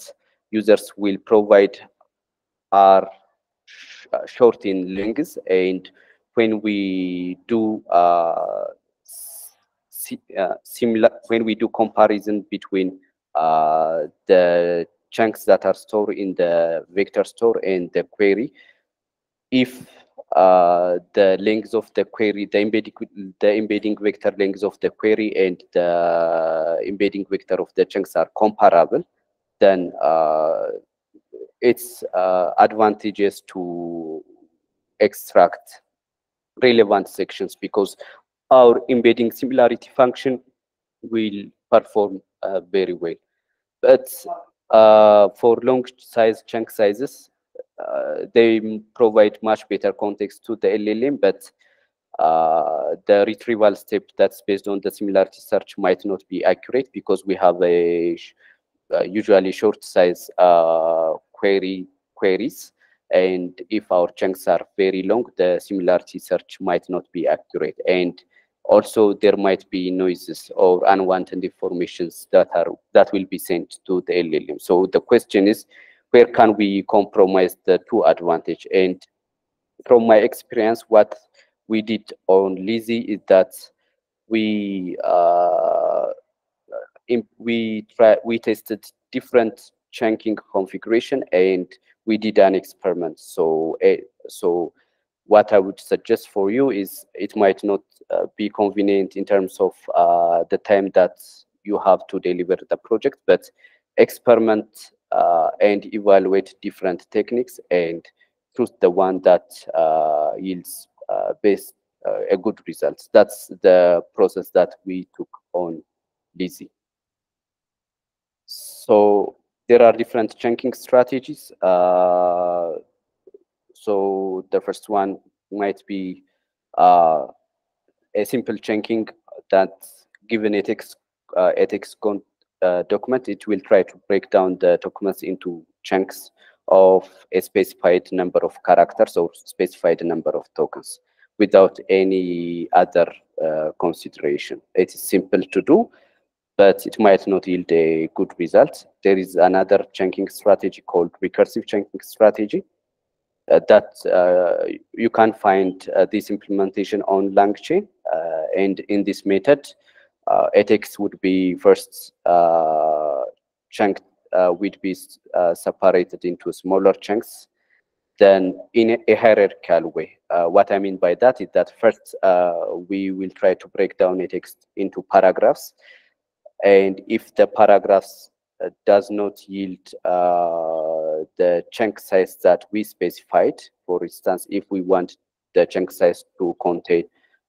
users will provide are sh short in length and when we do uh, si uh, similar when we do comparison between uh, the chunks that are stored in the vector store and the query if uh, the length of the query the embedding the embedding vector length of the query and the embedding vector of the chunks are comparable then uh, it's uh, advantageous to extract relevant sections because our embedding similarity function will perform uh, very well. But uh, for long size chunk sizes, uh, they provide much better context to the LLM, but uh, the retrieval step that's based on the similarity search might not be accurate because we have a uh, usually short size uh, query queries and if our chunks are very long, the similarity search might not be accurate. And also there might be noises or unwanted informations that are that will be sent to the LLM. So the question is, where can we compromise the two advantage? And from my experience, what we did on Lizzie is that we uh, we try we tested different chunking configuration and we did an experiment. So, uh, so what I would suggest for you is it might not uh, be convenient in terms of uh, the time that you have to deliver the project, but experiment uh, and evaluate different techniques and choose the one that uh, yields uh, best a good results. That's the process that we took on Lizzie. So there are different chunking strategies. Uh, so the first one might be uh, a simple chunking that given ethics uh, ethics uh, document, it will try to break down the documents into chunks of a specified number of characters or specified number of tokens without any other uh, consideration. It is simple to do but it might not yield a good result. There is another chunking strategy called recursive chunking strategy uh, that uh, you can find uh, this implementation on LangChain. Uh, and in this method, uh, ethics would be first uh, chunked, would be separated into smaller chunks, then in a hierarchical way. what I mean by that is that first we will try to break down a text into paragraphs and if the paragraphs uh, does not yield uh, the chunk size that we specified, for instance, if we want the chunk size to contain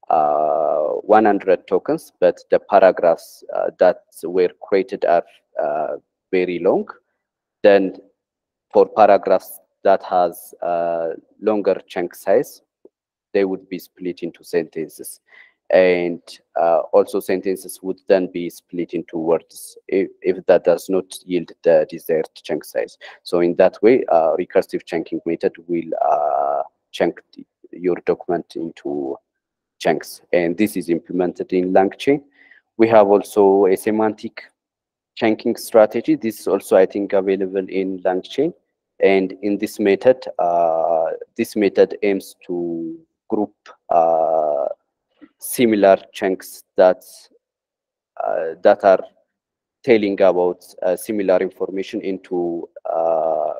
uh, 100 tokens, but the paragraphs uh, that were created are uh, very long, then for paragraphs that has uh, longer chunk size, they would be split into sentences and uh, also sentences would then be split into words if, if that does not yield the desired chunk size. So in that way, uh, recursive chunking method will uh, chunk your document into chunks. And this is implemented in LangChain. We have also a semantic chunking strategy. This is also, I think, available in LangChain. And in this method, uh, this method aims to group uh, similar chunks that uh, that are telling about uh, similar information into uh,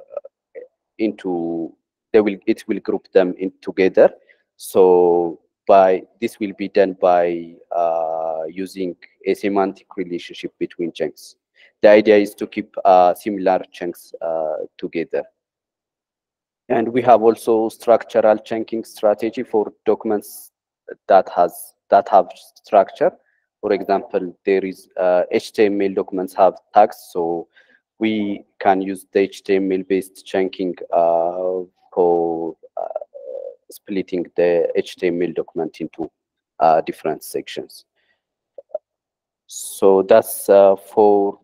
into they will it will group them in together So by this will be done by uh, using a semantic relationship between chunks. The idea is to keep uh, similar chunks uh, together. And we have also structural chunking strategy for documents that has that have structure. For example, there is uh, HTML documents have tags, so we can use the HTML-based chunking uh, for uh, splitting the HTML document into uh, different sections. So that's uh, for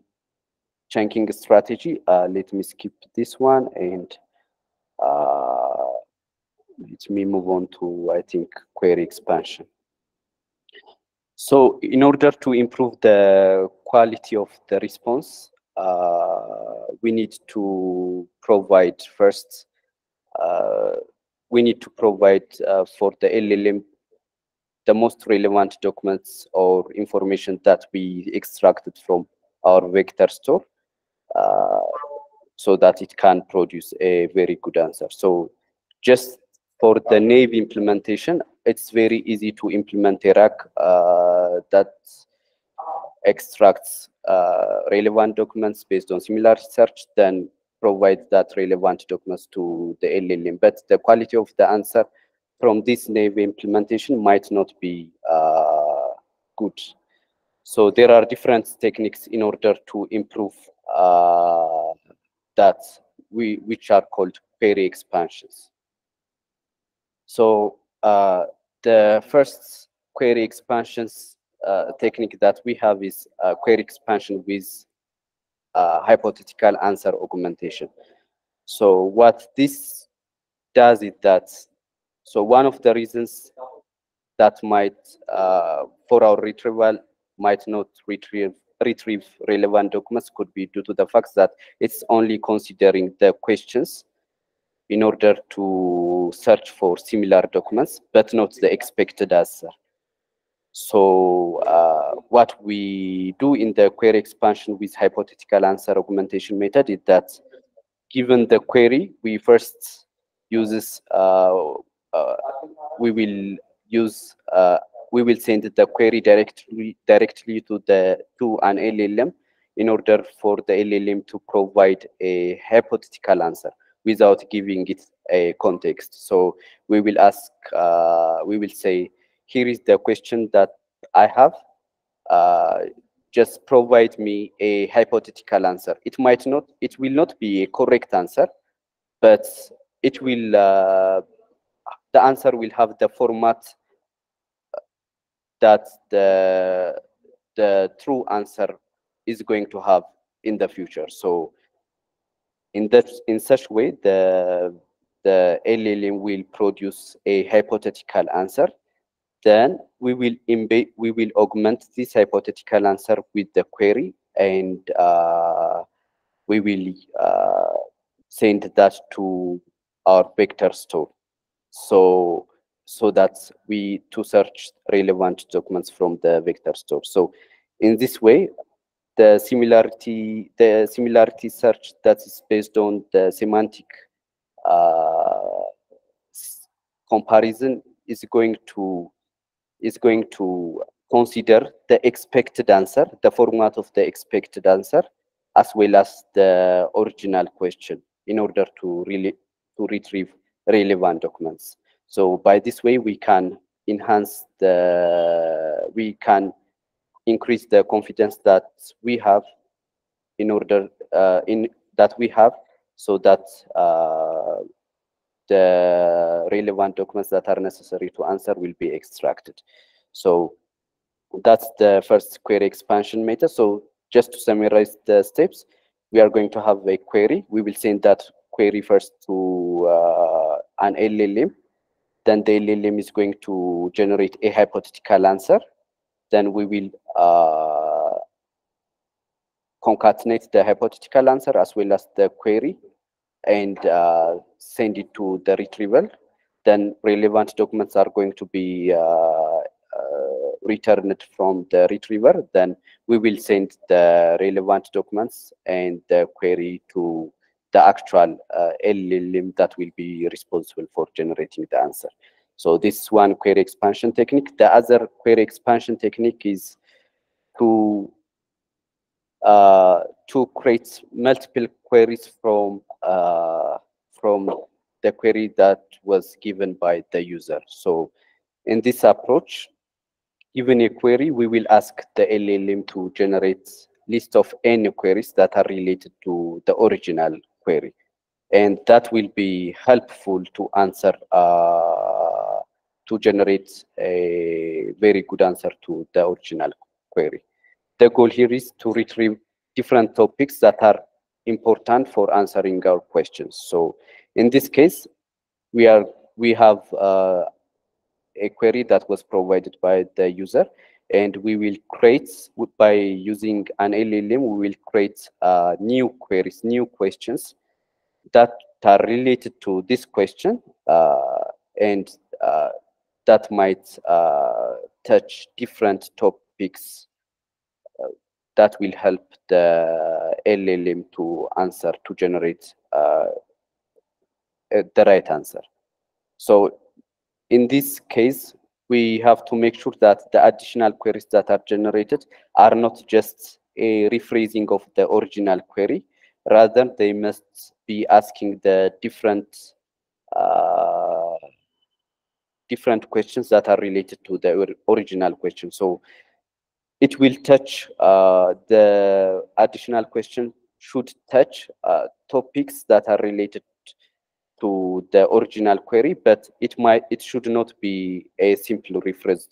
chunking strategy. Let me skip this one and uh, let me move on to, I think, query expansion. So in order to improve the quality of the response, uh, we need to provide first, uh, we need to provide uh, for the LLM the most relevant documents or information that we extracted from our vector store uh, so that it can produce a very good answer. So just for the naive implementation, it's very easy to implement a RAG uh, that extracts uh, relevant documents based on similar search, then provides that relevant documents to the LLM. But the quality of the answer from this naive implementation might not be uh, good. So there are different techniques in order to improve uh, that we which are called query expansions. So uh, the first query expansions uh, technique that we have is uh, query expansion with uh, hypothetical answer augmentation. So what this does is that, so one of the reasons that might, uh, for our retrieval, might not retrieve retrieve relevant documents could be due to the fact that it's only considering the questions in order to search for similar documents, but not the expected answer. So uh, what we do in the query expansion with hypothetical answer augmentation method is that given the query, we first uses, uh, uh, we will use uh, we will send the query directly directly to the to an LLM in order for the LLM to provide a hypothetical answer without giving it a context. So we will ask, uh, we will say, here is the question that I have. Uh, just provide me a hypothetical answer. It might not, it will not be a correct answer, but it will, uh, the answer will have the format that the the true answer is going to have in the future. So in that in such way the the LLM will produce a hypothetical answer. Then we will embed we will augment this hypothetical answer with the query and uh, we will uh, send that to our vector store. So so that we to search relevant documents from the vector store. So in this way, the similarity the similarity search that is based on the semantic uh, comparison is going to is going to consider the expected answer, the format of the expected answer, as well as the original question in order to really to retrieve relevant documents. So by this way, we can enhance the, we can increase the confidence that we have in order, uh, in that we have so that uh, the relevant documents that are necessary to answer will be extracted. So that's the first query expansion method. So just to summarize the steps, we are going to have a query. We will send that query first to uh, an LLM then the LLM is going to generate a hypothetical answer. Then we will uh, concatenate the hypothetical answer as well as the query and uh, send it to the retrieval. Then relevant documents are going to be uh, uh returned from the retriever. Then we will send the relevant documents and the query to the actual uh, LLM that will be responsible for generating the answer. So this one query expansion technique. The other query expansion technique is to uh, to create multiple queries from uh, from the query that was given by the user. So in this approach, given a query, we will ask the LLM to generate list of any queries that are related to the original query. And that will be helpful to answer, uh, to generate a very good answer to the original query. The goal here is to retrieve different topics that are important for answering our questions. So in this case, we are we have uh, a query that was provided by the user, and we will create by using an LLM. We will create uh, new queries, new questions that are related to this question, uh, and uh, that might uh, touch different topics uh, that will help the LLM to answer to generate uh, the right answer. So in this case, we have to make sure that the additional queries that are generated are not just a rephrasing of the original query, rather they must be asking the different uh, different questions that are related to the original question. So it will touch uh, the additional question should touch uh, topics that are related to the original query, but it might it should not be a simple rephrase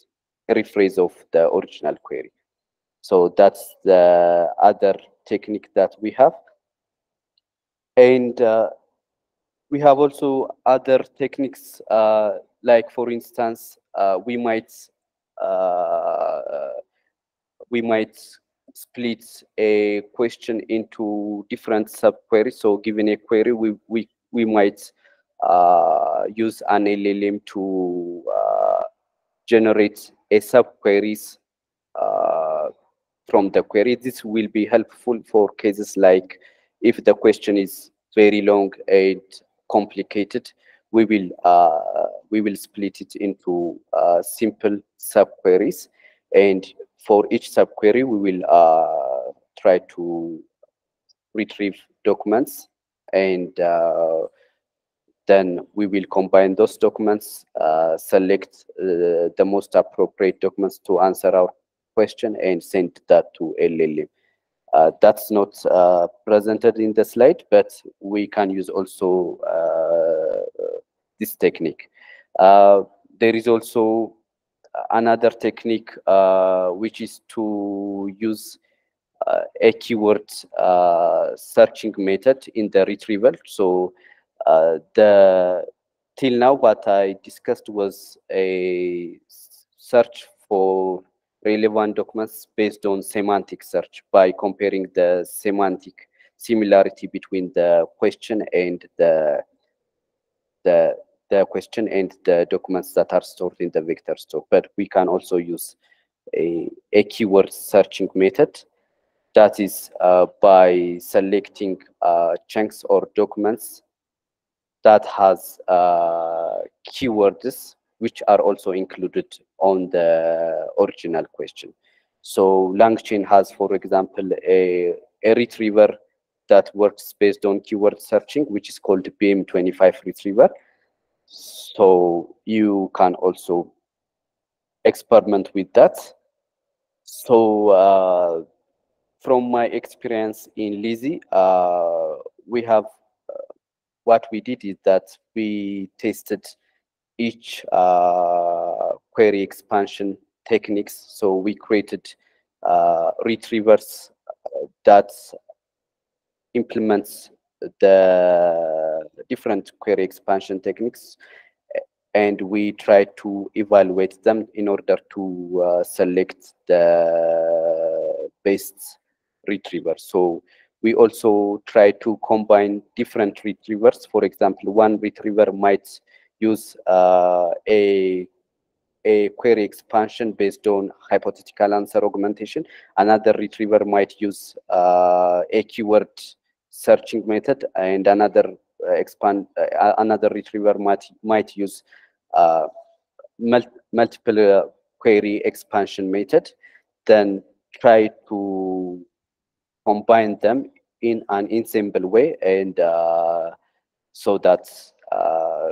rephrase of the original query. So that's the other technique that we have. And uh, we have also other techniques, uh, like for instance, uh, we might uh, we might split a question into different subqueries. So given a query, we we we might uh, use an LLM to uh, generate a subqueries uh, from the query. This will be helpful for cases like if the question is very long and complicated, we will uh, we will split it into uh, simple subqueries, and for each subquery, we will uh, try to retrieve documents and uh, then we will combine those documents, uh, select uh, the most appropriate documents to answer our question and send that to LLM. That's not presented in the slide, but we can use also this technique. there is also another technique, which is to use uh, a keyword uh, searching method in the retrieval. So uh, the till now what I discussed was a search for relevant documents based on semantic search by comparing the semantic similarity between the question and the the the question and the documents that are stored in the vector store. But we can also use a, a keyword searching method that is uh, by selecting uh, chunks or documents that has uh, keywords which are also included on the original question. So LangChain has, for example, a, a retriever that works based on keyword searching, which is called BM25 retriever. So you can also experiment with that. So uh, from my experience in Lizzie, uh, we have uh, what we did is that we tested each uh, query expansion techniques. So we created uh, retrievers uh, that implements the different query expansion techniques and we try to evaluate them in order to uh, select the best retriever. So we also try to combine different retrievers. For example, one retriever might use uh, a a query expansion based on hypothetical answer augmentation. Another retriever might use uh, a keyword searching method, and another uh, expand uh, another retriever might might use uh, mul multiple query expansion method, then try to combine them in an ensemble way and uh, so that uh,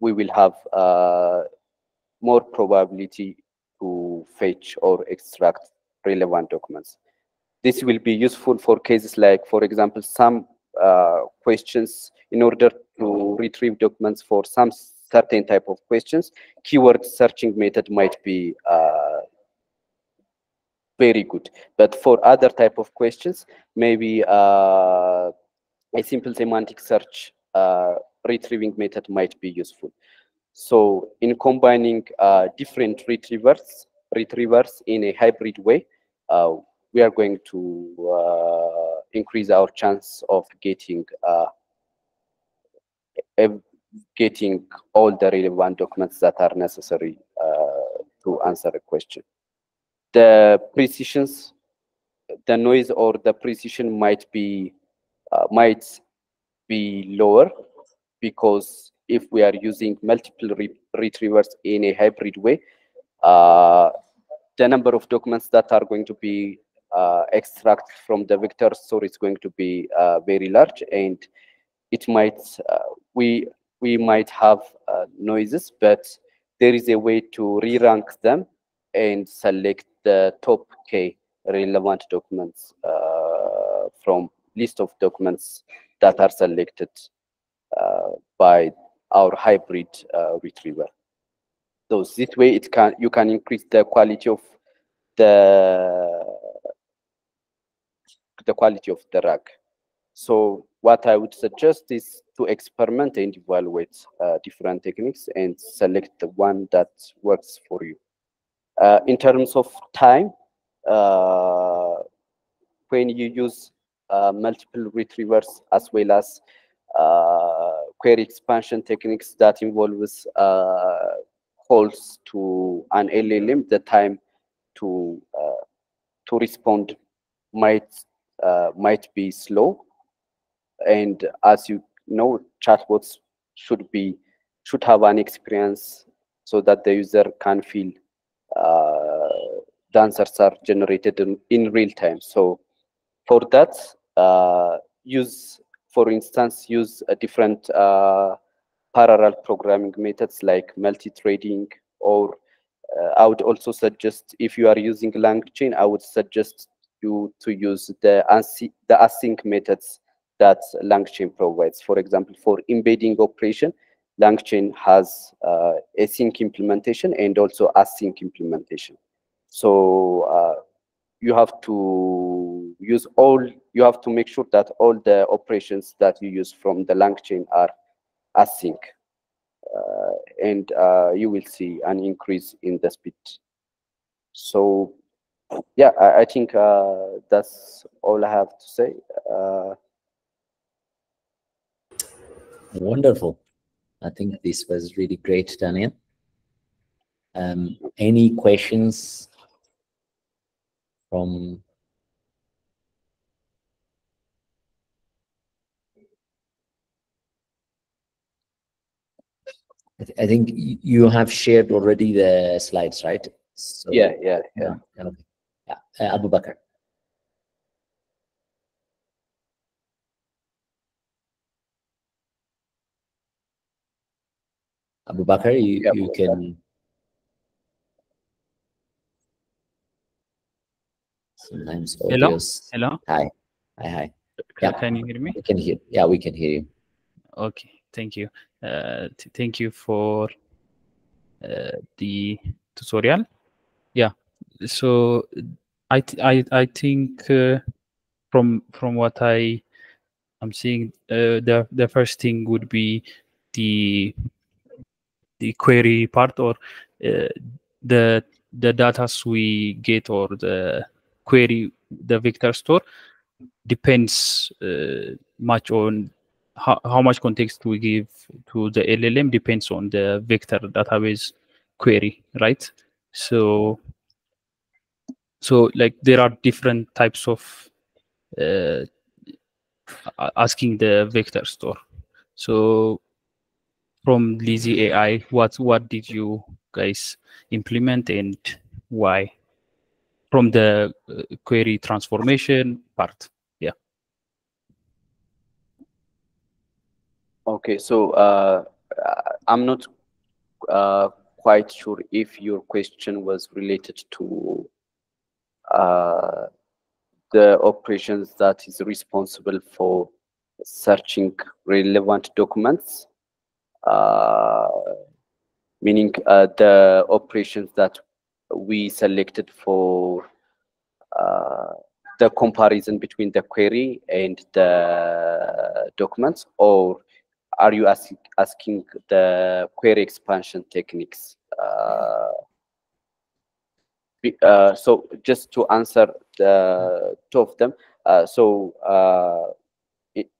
we will have uh, more probability to fetch or extract relevant documents. This will be useful for cases like, for example, some uh, questions in order to retrieve documents for some certain type of questions, keyword searching method might be uh, very good. But for other type of questions, maybe uh, a simple semantic search uh, retrieving method might be useful. So in combining uh, different retrievers, retrievers in a hybrid way, uh, we are going to uh, increase our chance of getting uh, getting all the relevant documents that are necessary uh, to answer a question. The precisions, the noise or the precision might be uh, might be lower because if we are using multiple re retrievers in a hybrid way, uh, the number of documents that are going to be uh, extracted from the vector store is going to be uh, very large and it might uh, we we might have uh, noises but there is a way to re-rank them and select the top k relevant documents uh, from list of documents that are selected uh, by our hybrid retriever. So this way it can you can increase the quality of the the quality of the RAG. So what I would suggest is to experiment and evaluate uh, different techniques and select the one that works for you. Uh, in terms of time, uh, when you use uh, multiple retrievers as well as uh, query expansion techniques that involves uh, calls to an LLM, the time to to respond might uh, might be slow. And as you know, chatbots should be should have an experience so that the user can feel uh, the answers are generated in, in real time. So for that, uh, use, for instance, use a different uh, parallel programming methods like multi-threading or uh, I would also suggest if you are using LangChain, I would suggest you to use the, the async methods that LangChain provides. For example, for embedding operation, LangChain has uh, async implementation and also async implementation. So uh, you have to use all, you have to make sure that all the operations that you use from the LangChain are async. Uh, and uh, you will see an increase in the speed. So yeah, I, I think uh, that's all I have to say. Uh, Wonderful. I think this was really great, Daniel. Um, any questions from I, th I think you have shared already the slides, right? So, yeah, yeah, yeah. yeah. Okay. Yeah, uh, Abu Bakr. Abu Bakr, you, yeah, you can. Sometimes audios. Hello. Hello. Hi. Hi. Hi. Yeah. Can you hear me? We can hear. Yeah, we can hear you. Okay. Thank you. Uh, thank you for uh, the tutorial. Yeah. So I th I I think uh, from from what I am seeing, uh, the the first thing would be the the query part or uh, the the data we get or the query the vector store depends uh, much on how, how much context we give to the LLM depends on the vector database query, right? So so like there are different types of uh, asking the vector store so from Lizzie ai what what did you guys implement and why from the uh, query transformation part. Yeah. Okay, so uh, I'm not uh, quite sure if your question was related to the operations that is responsible for searching relevant documents, uh, meaning uh, the operations that we selected for uh, the comparison between the query and the documents, or are you ask, asking the query expansion techniques? Uh, uh, so just to answer the two of them, uh, so uh, it,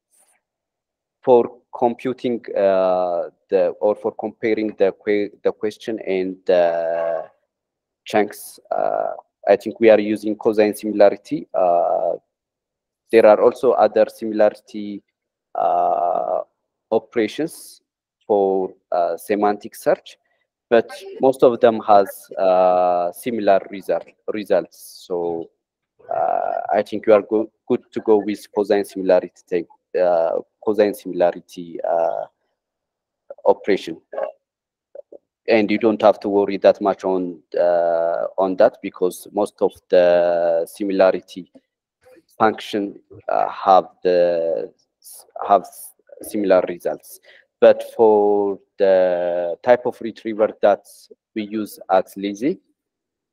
for computing uh, the or for comparing the que the question and the chunks, uh, I think we are using cosine similarity. there are also other similarity operations for uh, semantic search, but most of them has uh, similar result, results. So uh, I think you are go good to go with cosine similarity, cosine similarity operation and you don't have to worry that much on uh, on that because most of the similarity function uh, have the have similar results. But for the type of retriever that we use at Lizzie,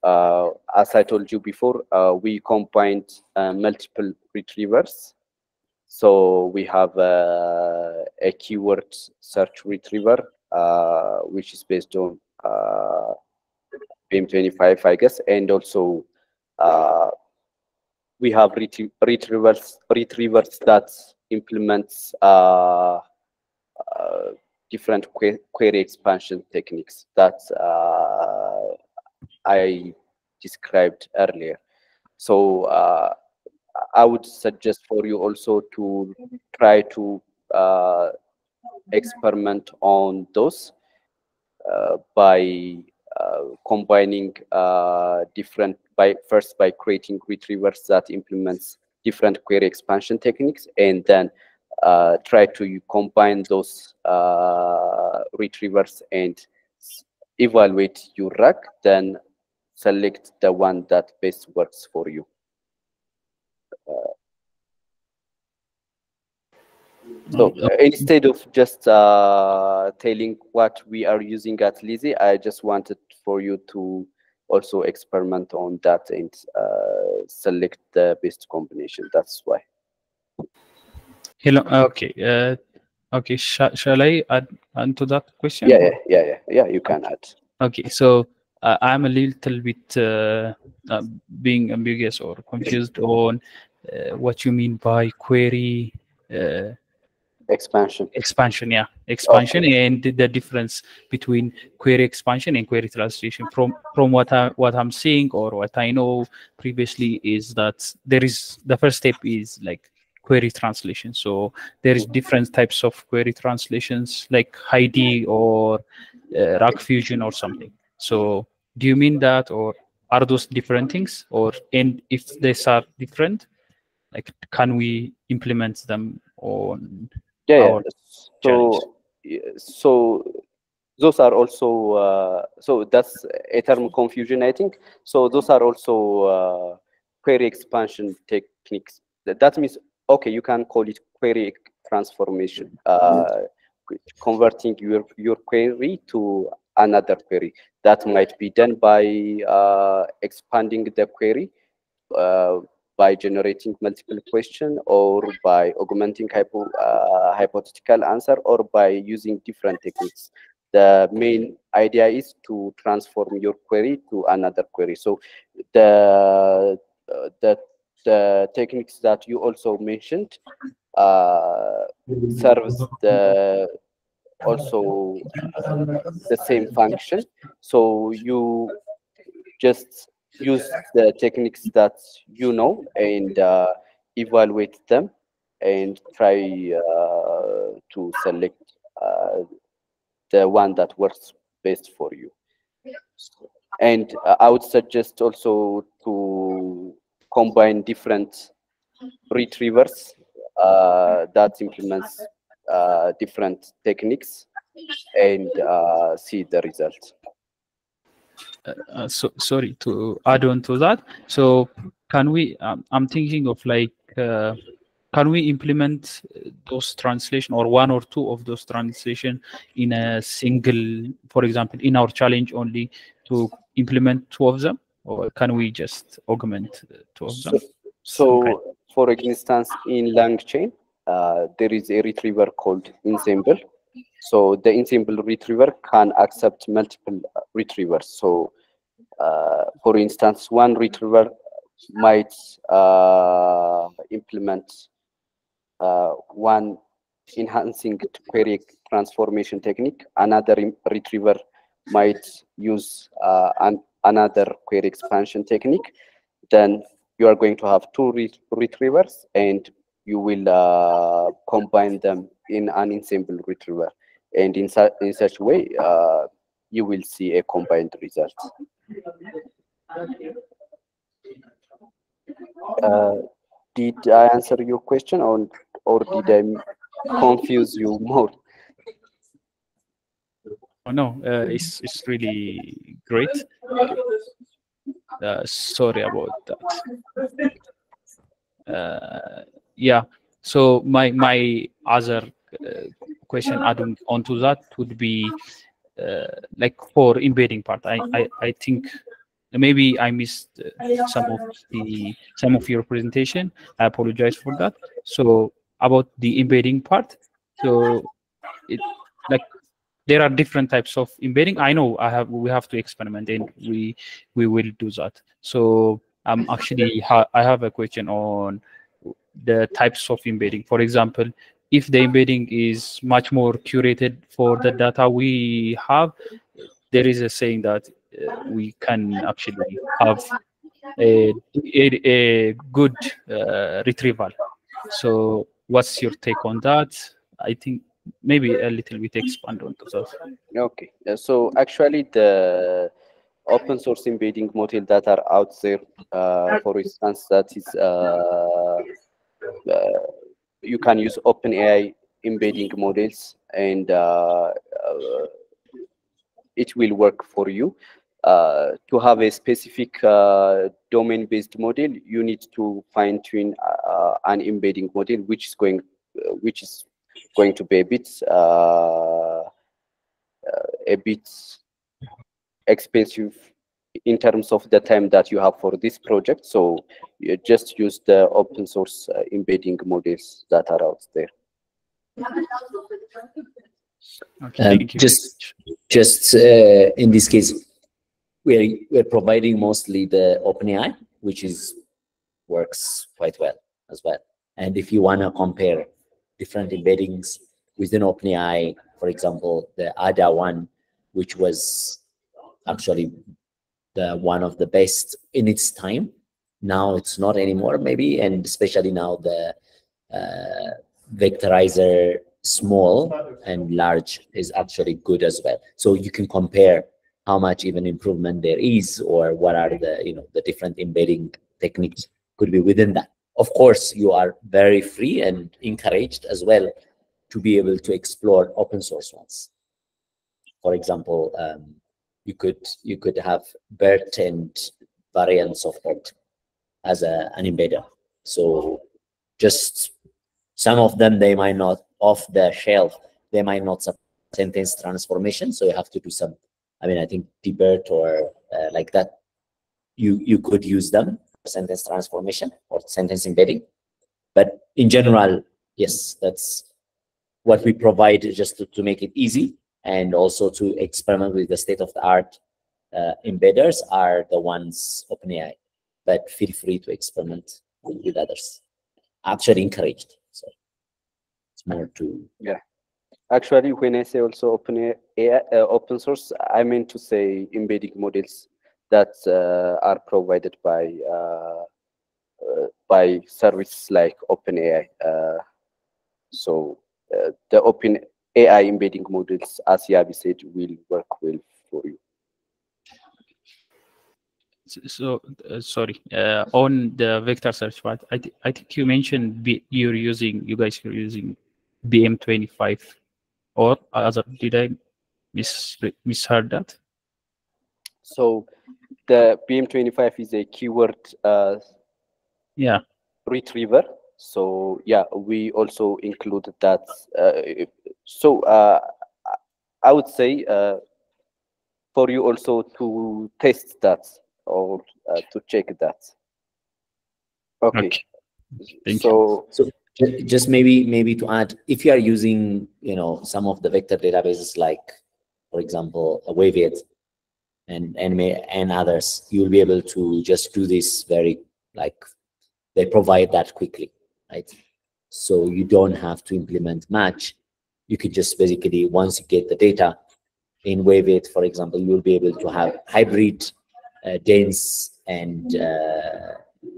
uh, as I told you before, uh, we combined uh, multiple retrievers. So we have uh, a keyword search retriever, uh, which is based on uh, BM25, I guess, and also we have retrie retrievers retrievers that implements uh, uh, different que query expansion techniques that uh, I described earlier. So I would suggest for you also to try to uh, experiment on those uh, by uh, combining different by first by creating retrievers that implements different query expansion techniques and then uh, try to combine those uh, retrievers and evaluate your RAG, then select the one that best works for you. Uh, so uh, instead of just uh, telling what we are using at Lizzie, I just wanted for you to also experiment on that and uh, select the best combination. That's why. Hello. Okay. Uh, okay. Sh shall I add onto that question? Yeah, yeah, yeah, yeah. Yeah, you can add. Okay. So uh, I'm a little bit uh, uh, being ambiguous or confused on uh, what you mean by query expansion expansion yeah expansion okay. and the difference between query expansion and query translation from from what i what i'm seeing or what i know previously is that there is the first step is like query translation. So there is different types of query translations like HyDE or uh, RAG fusion or something. So do you mean that or are those different things? Or and if these are different like can we implement them on yeah, yeah. so so those are also uh, so that's a term confusion i think. So those are also uh, query expansion techniques. That means okay you can call it query transformation uh, converting your your query to another query that might be done by uh, expanding the query uh, by generating multiple question or by augmenting hypo, uh, hypothetical answer or by using different techniques. The main idea is to transform your query to another query. So the, uh, the, the techniques that you also mentioned uh, serves the also the same function. So you just use the techniques that you know and uh, evaluate them and try uh, to select uh, the one that works best for you. And I would suggest also to combine different retrievers uh, that implements uh, different techniques and uh, see the result. Uh, so sorry to add on to that. So can we? Um, I'm thinking of like, uh, can we implement those translation or one or two of those translation in a single, for example, in our challenge only to implement two of them, or can we just augment two of them? So, Okay. so for instance, in LangChain, uh, there is a retriever called ensemble. So the ensemble retriever can accept multiple uh, retrievers. So, uh, for instance, one retriever might uh, implement uh, one enhancing query transformation technique. Another retriever might use uh, an, another query expansion technique. Then you are going to have two re- retrievers and you will uh, combine them in an ensemble retriever. And in, su- in such way, uh, you will see a combined result. Uh, did I answer your question or, or did I confuse you more? Oh, no, uh, it's it's really great. Uh, sorry about that. Uh, yeah. So my my other uh, question adding onto that would be uh, like for embedding part. I I, I think maybe I missed uh, some of the some of your presentation. I apologize for that. So about the embedding part. So it there are different types of embedding. I know I have we have to experiment and we we will do that. So I'm um actually ha I have a question on the types of embedding. For example, if the embedding is much more curated for the data we have, there is a saying that uh, we can actually have a, a, a good uh, retrieval. So what's your take on that? I think maybe a little bit expand on that. Okay, so actually the open source embedding model that are out there, uh, for instance, that is, uh, uh, you can use OpenAI embedding models and uh, uh, it will work for you. Uh, to have a specific domain-based model, you need to fine-tune an embedding model, which is going, which is going to be a bit uh, a bit expensive in terms of the time that you have for this project. So you just use the open source uh, embedding models that are out there. Okay, Um, just just uh, in this case, we're we're providing mostly the OpenAI, which is works quite well as well. And if you want to compare different embeddings within OpenAI, for example, the ADA one, which was actually the one of the best in its time. Now it's not anymore, maybe, and especially now the uh, vectorizer small and large is actually good as well. So you can compare how much even improvement there is, or what are the you know the different embedding techniques could be within that. Of course, you are very free and encouraged as well to be able to explore open source ones. For example, um, you could you could have BERT and variants of BERT as a, an embedder. So just some of them they might not off the shelf they might not support sentence transformation so you have to do some i mean i think dbert or uh, like that you you could use them sentence transformation or sentence embedding but in general yes that's what we provide just to, to make it easy and also to experiment with the state of the art uh, embedders are the ones OpenAI, but feel free to experiment with others. Actually encouraged. So it's more to yeah. Actually, when I say also open AI, uh, open source, I meant to say embedding models that uh, are provided by uh, uh, by services like OpenAI. Uh, so uh, the Open AI embedding models, as Yabi said, will work well for you. so uh, sorry uh, on the vector search part i, th- I think you mentioned you're using you guys are using BM25 or other did i mis- misheard that So the BM25 is a keyword uh, yeah retriever. So yeah, we also included that. Uh, so uh, I would say uh, for you also to test that or uh, to check that. Okay. Okay. Thank so Ju- Just maybe, maybe to add, if you are using, you know, some of the vector databases like, for example, a Weaviate and, and and others, you'll be able to just do this very, like, they provide that quickly, right? So you don't have to implement much. You could just basically, once you get the data in Wave Weaviate, for example, you'll be able to have hybrid, uh, dense, and uh,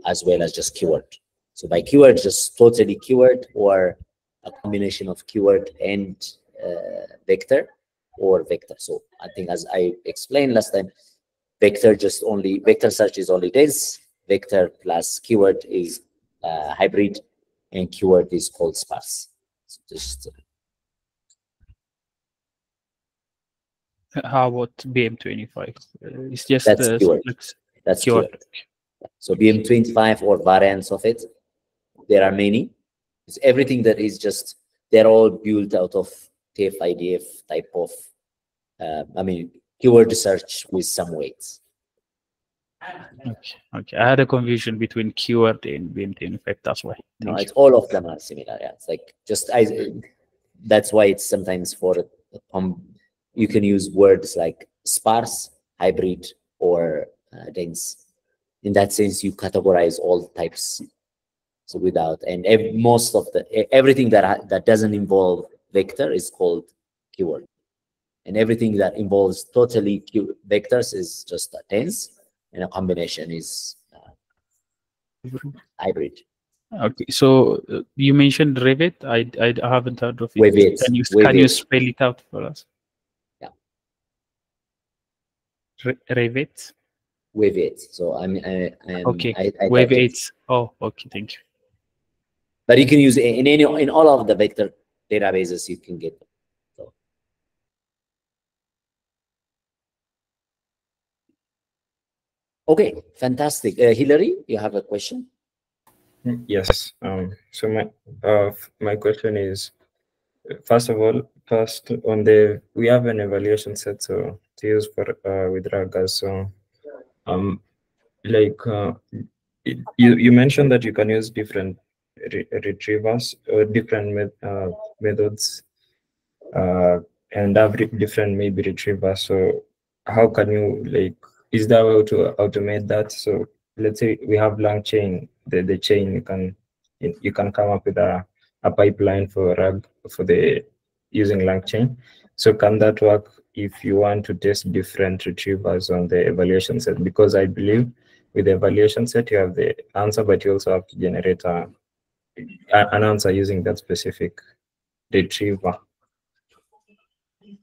as well as just keyword. So by keyword, just totally keyword or a combination of keyword and uh, vector or vector. So I think as I explained last time, vector just only, vector search is only dense, vector plus keyword is uh, hybrid, and keyword is called sparse. So just, uh, how about BM25 uh, it's just That's uh, keyword. that's keyword keyword. So BM25 or variants of it, there are many. It's everything that is just, they're all built out of TF IDF type of, uh, I mean, keyword search with some weights. okay okay i had a confusion between keyword and BM25 that's why No, it's all of them are similar. Yeah, it's like just I. That's why it's sometimes for um, you can use words like sparse, hybrid, or uh, dense. In that sense, you categorize all types. So without and most of the everything that that doesn't involve vector is called keyword, and everything that involves totally kew- vectors is just a dense, and a combination is uh, hybrid. Okay, so uh, you mentioned Revit. I I haven't heard of it. Weaviate, Can you can you spell it out for us? Yeah. Re- Revit. Wave. So I mean, I, I am, Okay, I, I Wave typed it. eight. Oh, okay. Thank you. But you can use it in any in all of the vector databases. You can get them. So okay, fantastic. Uh, Hillary, you have a question? Yes. Um, so my uh, my question is, uh, first of all, first on the we have an evaluation set so to use for uh, with Raga. So, um, like uh, you you mentioned that you can use different re- retrievers or different met, uh, methods, uh, and have re- different maybe retrievers. So, how can you like? Is there a way to automate that? So let's say we have LangChain, the, the chain you can you can come up with a, a pipeline for rag for the using LangChain. So can that work if you want to test different retrievers on the evaluation set? Because I believe with the evaluation set you have the answer, but you also have to generate a- an answer using that specific retriever.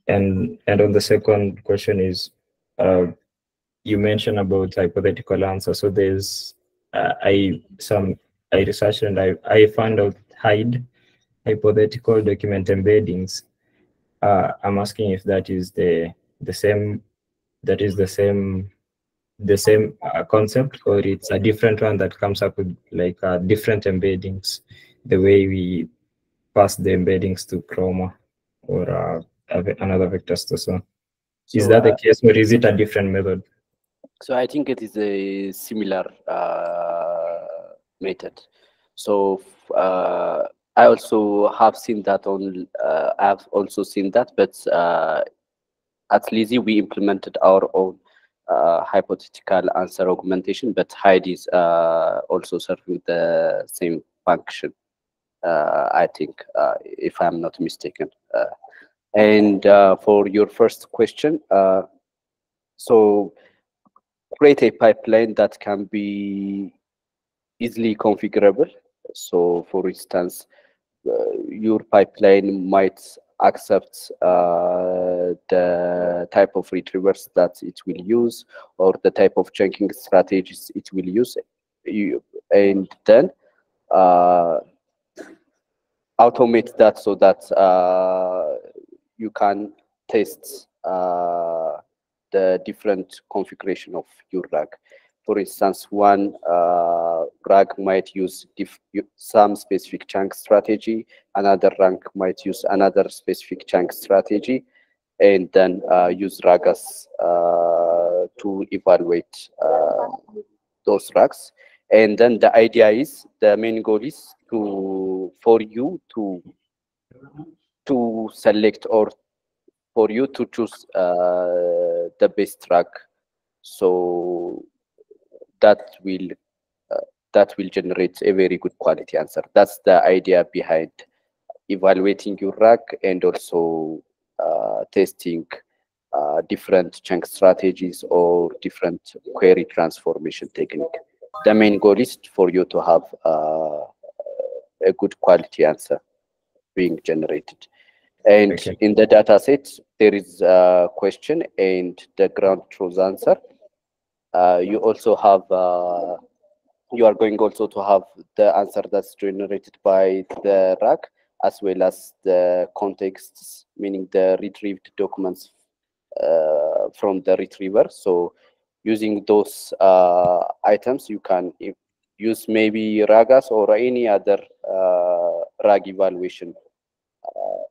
And and on the second question is uh, you mentioned about hypothetical answer. So there's uh, I some I researched and I I found out hide hypothetical document embeddings. Uh, I'm asking if that is the the same that is the same the same uh, concept or it's a different one that comes up with like uh, different embeddings the way we pass the embeddings to chroma or uh, another vector store. So is that the uh, case or is it a different method? So I think it is a similar uh, method. So uh, I also have seen that on. Uh, I have also seen that, but uh, at Lizzie we implemented our own uh, hypothetical answer augmentation, but HyDE is uh, also serving the same function. I think, if I'm not mistaken. And for your first question, so create a pipeline that can be easily configurable. So, for instance, uh, your pipeline might accept uh, the type of retrievers that it will use or the type of chunking strategies it will use you, and then uh, automate that so that uh, you can test uh, the different configuration of your RAG. For instance, one uh, might use some specific chunk strategy, another RAG might use another specific chunk strategy, and then uh, use RAGAS uh, to evaluate uh, those RAGs. And then the idea is, the main goal is to for you to to select or for you to choose uh, the best track. So that will uh, that will generate a very good quality answer. That's the idea behind evaluating your RAG and also uh, testing uh, different chunk strategies or different query transformation technique. The main goal is for you to have uh, a good quality answer being generated. And in the data set, there is a question and the ground truth answer. Uh, you also have, uh, you are going also to have the answer that's generated by the RAG as well as the contexts, meaning the retrieved documents uh, from the retriever. So using those uh, items, you can use maybe RAGAS or any other uh, RAG evaluation uh,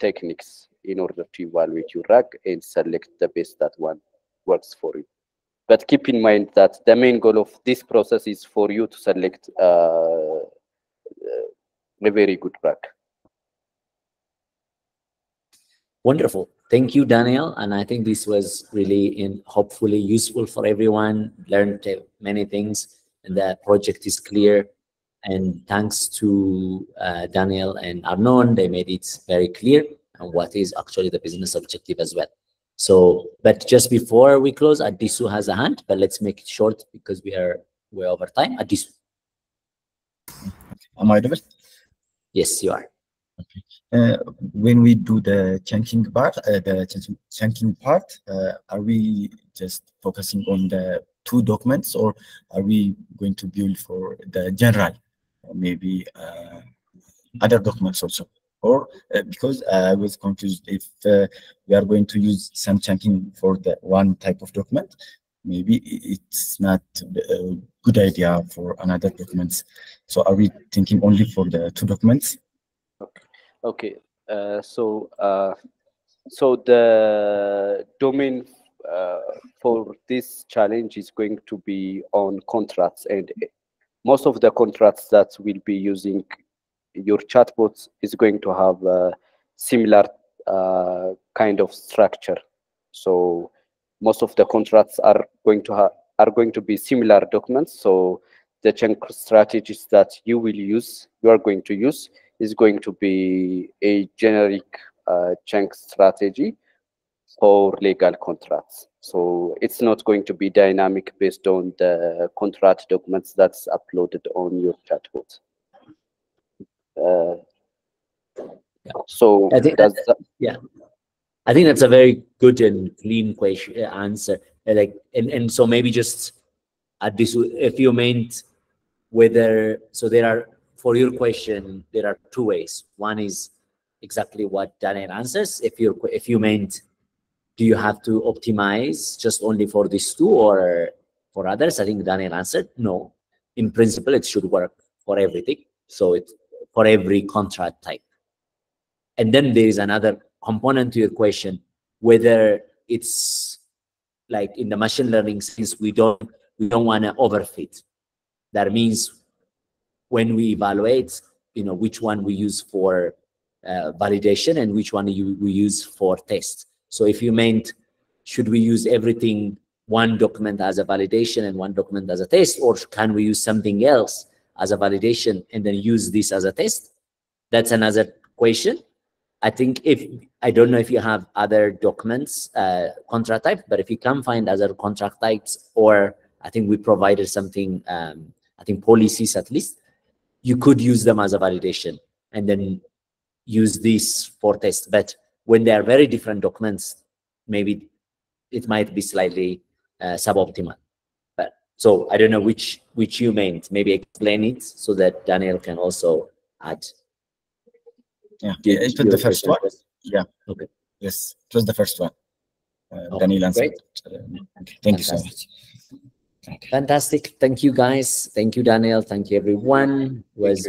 techniques in order to evaluate your RAG and select the best that one works for you. But keep in mind that the main goal of this process is for you to select uh, uh, a very good RAG. Wonderful. Thank you, Daniel. And I think this was really in hopefully useful for everyone. Learned uh, many things, and the project is clear. And thanks to uh, Daniel and Arnon, they made it very clear and what is actually the business objective as well. So, but just before we close, Adisu has a hand, but let's make it short because we are way over time. Adisu, Am I audible? yes, you are. Uh, when we do the chunking part, uh, the chunking- chunking part, uh, are we just focusing on the two documents or are we going to build for the general, maybe uh, other documents also? Or uh, because I was confused if uh, we are going to use some chunking for the one type of document, maybe it's not a good idea for another documents. So are we thinking only for the two documents? Okay, uh, so uh, so the domain uh, for this challenge is going to be on contracts, and most of the contracts that will be using your chatbot is going to have a similar uh, kind of structure. So most of the contracts are going to have are going to be similar documents. So the chunk strategies that you will use, you are going to use is going to be a generic uh, chunk strategy for legal contracts. So it's not going to be dynamic based on the contract documents that's uploaded on your chatbot. Uh, so I think- that, I think that's a very good and clean question uh, answer. Uh, Like, and, and so maybe just at this, if you meant whether, so there are, for your question, there are two ways. One is exactly what Daniel answers. If you, if you meant, do you have to optimize just only for these two or for others? I think Daniel answered, no. In principle, it should work for everything. So it's for every contract type. And then there is another component to your question, whether it's like in the machine learning sense, we don't we don't want to overfit. That means when we evaluate, you know, which one we use for uh, validation and which one you, we use for test. So if you meant, should we use everything one document as a validation and one document as a test, or can we use something else as a validation and then use this as a test? That's another question. I think if I don't know if you have other documents, uh, contract type, but if you can find other contract types, or I think we provided something, um, I think policies at least, you could use them as a validation, and then use this for test. But when they are very different documents, maybe it might be slightly uh, suboptimal. But so I don't know which which you meant. Maybe explain it so that Daniel can also add. Yeah, Did it was the first one. was- Yeah. Okay. Yes, it was the first one. Uh, Oh, Daniel answered. Uh, okay, Thank you so Fantastic. much. Okay. Fantastic. Thank you, guys. Thank you, Daniel. Thank you, everyone. It was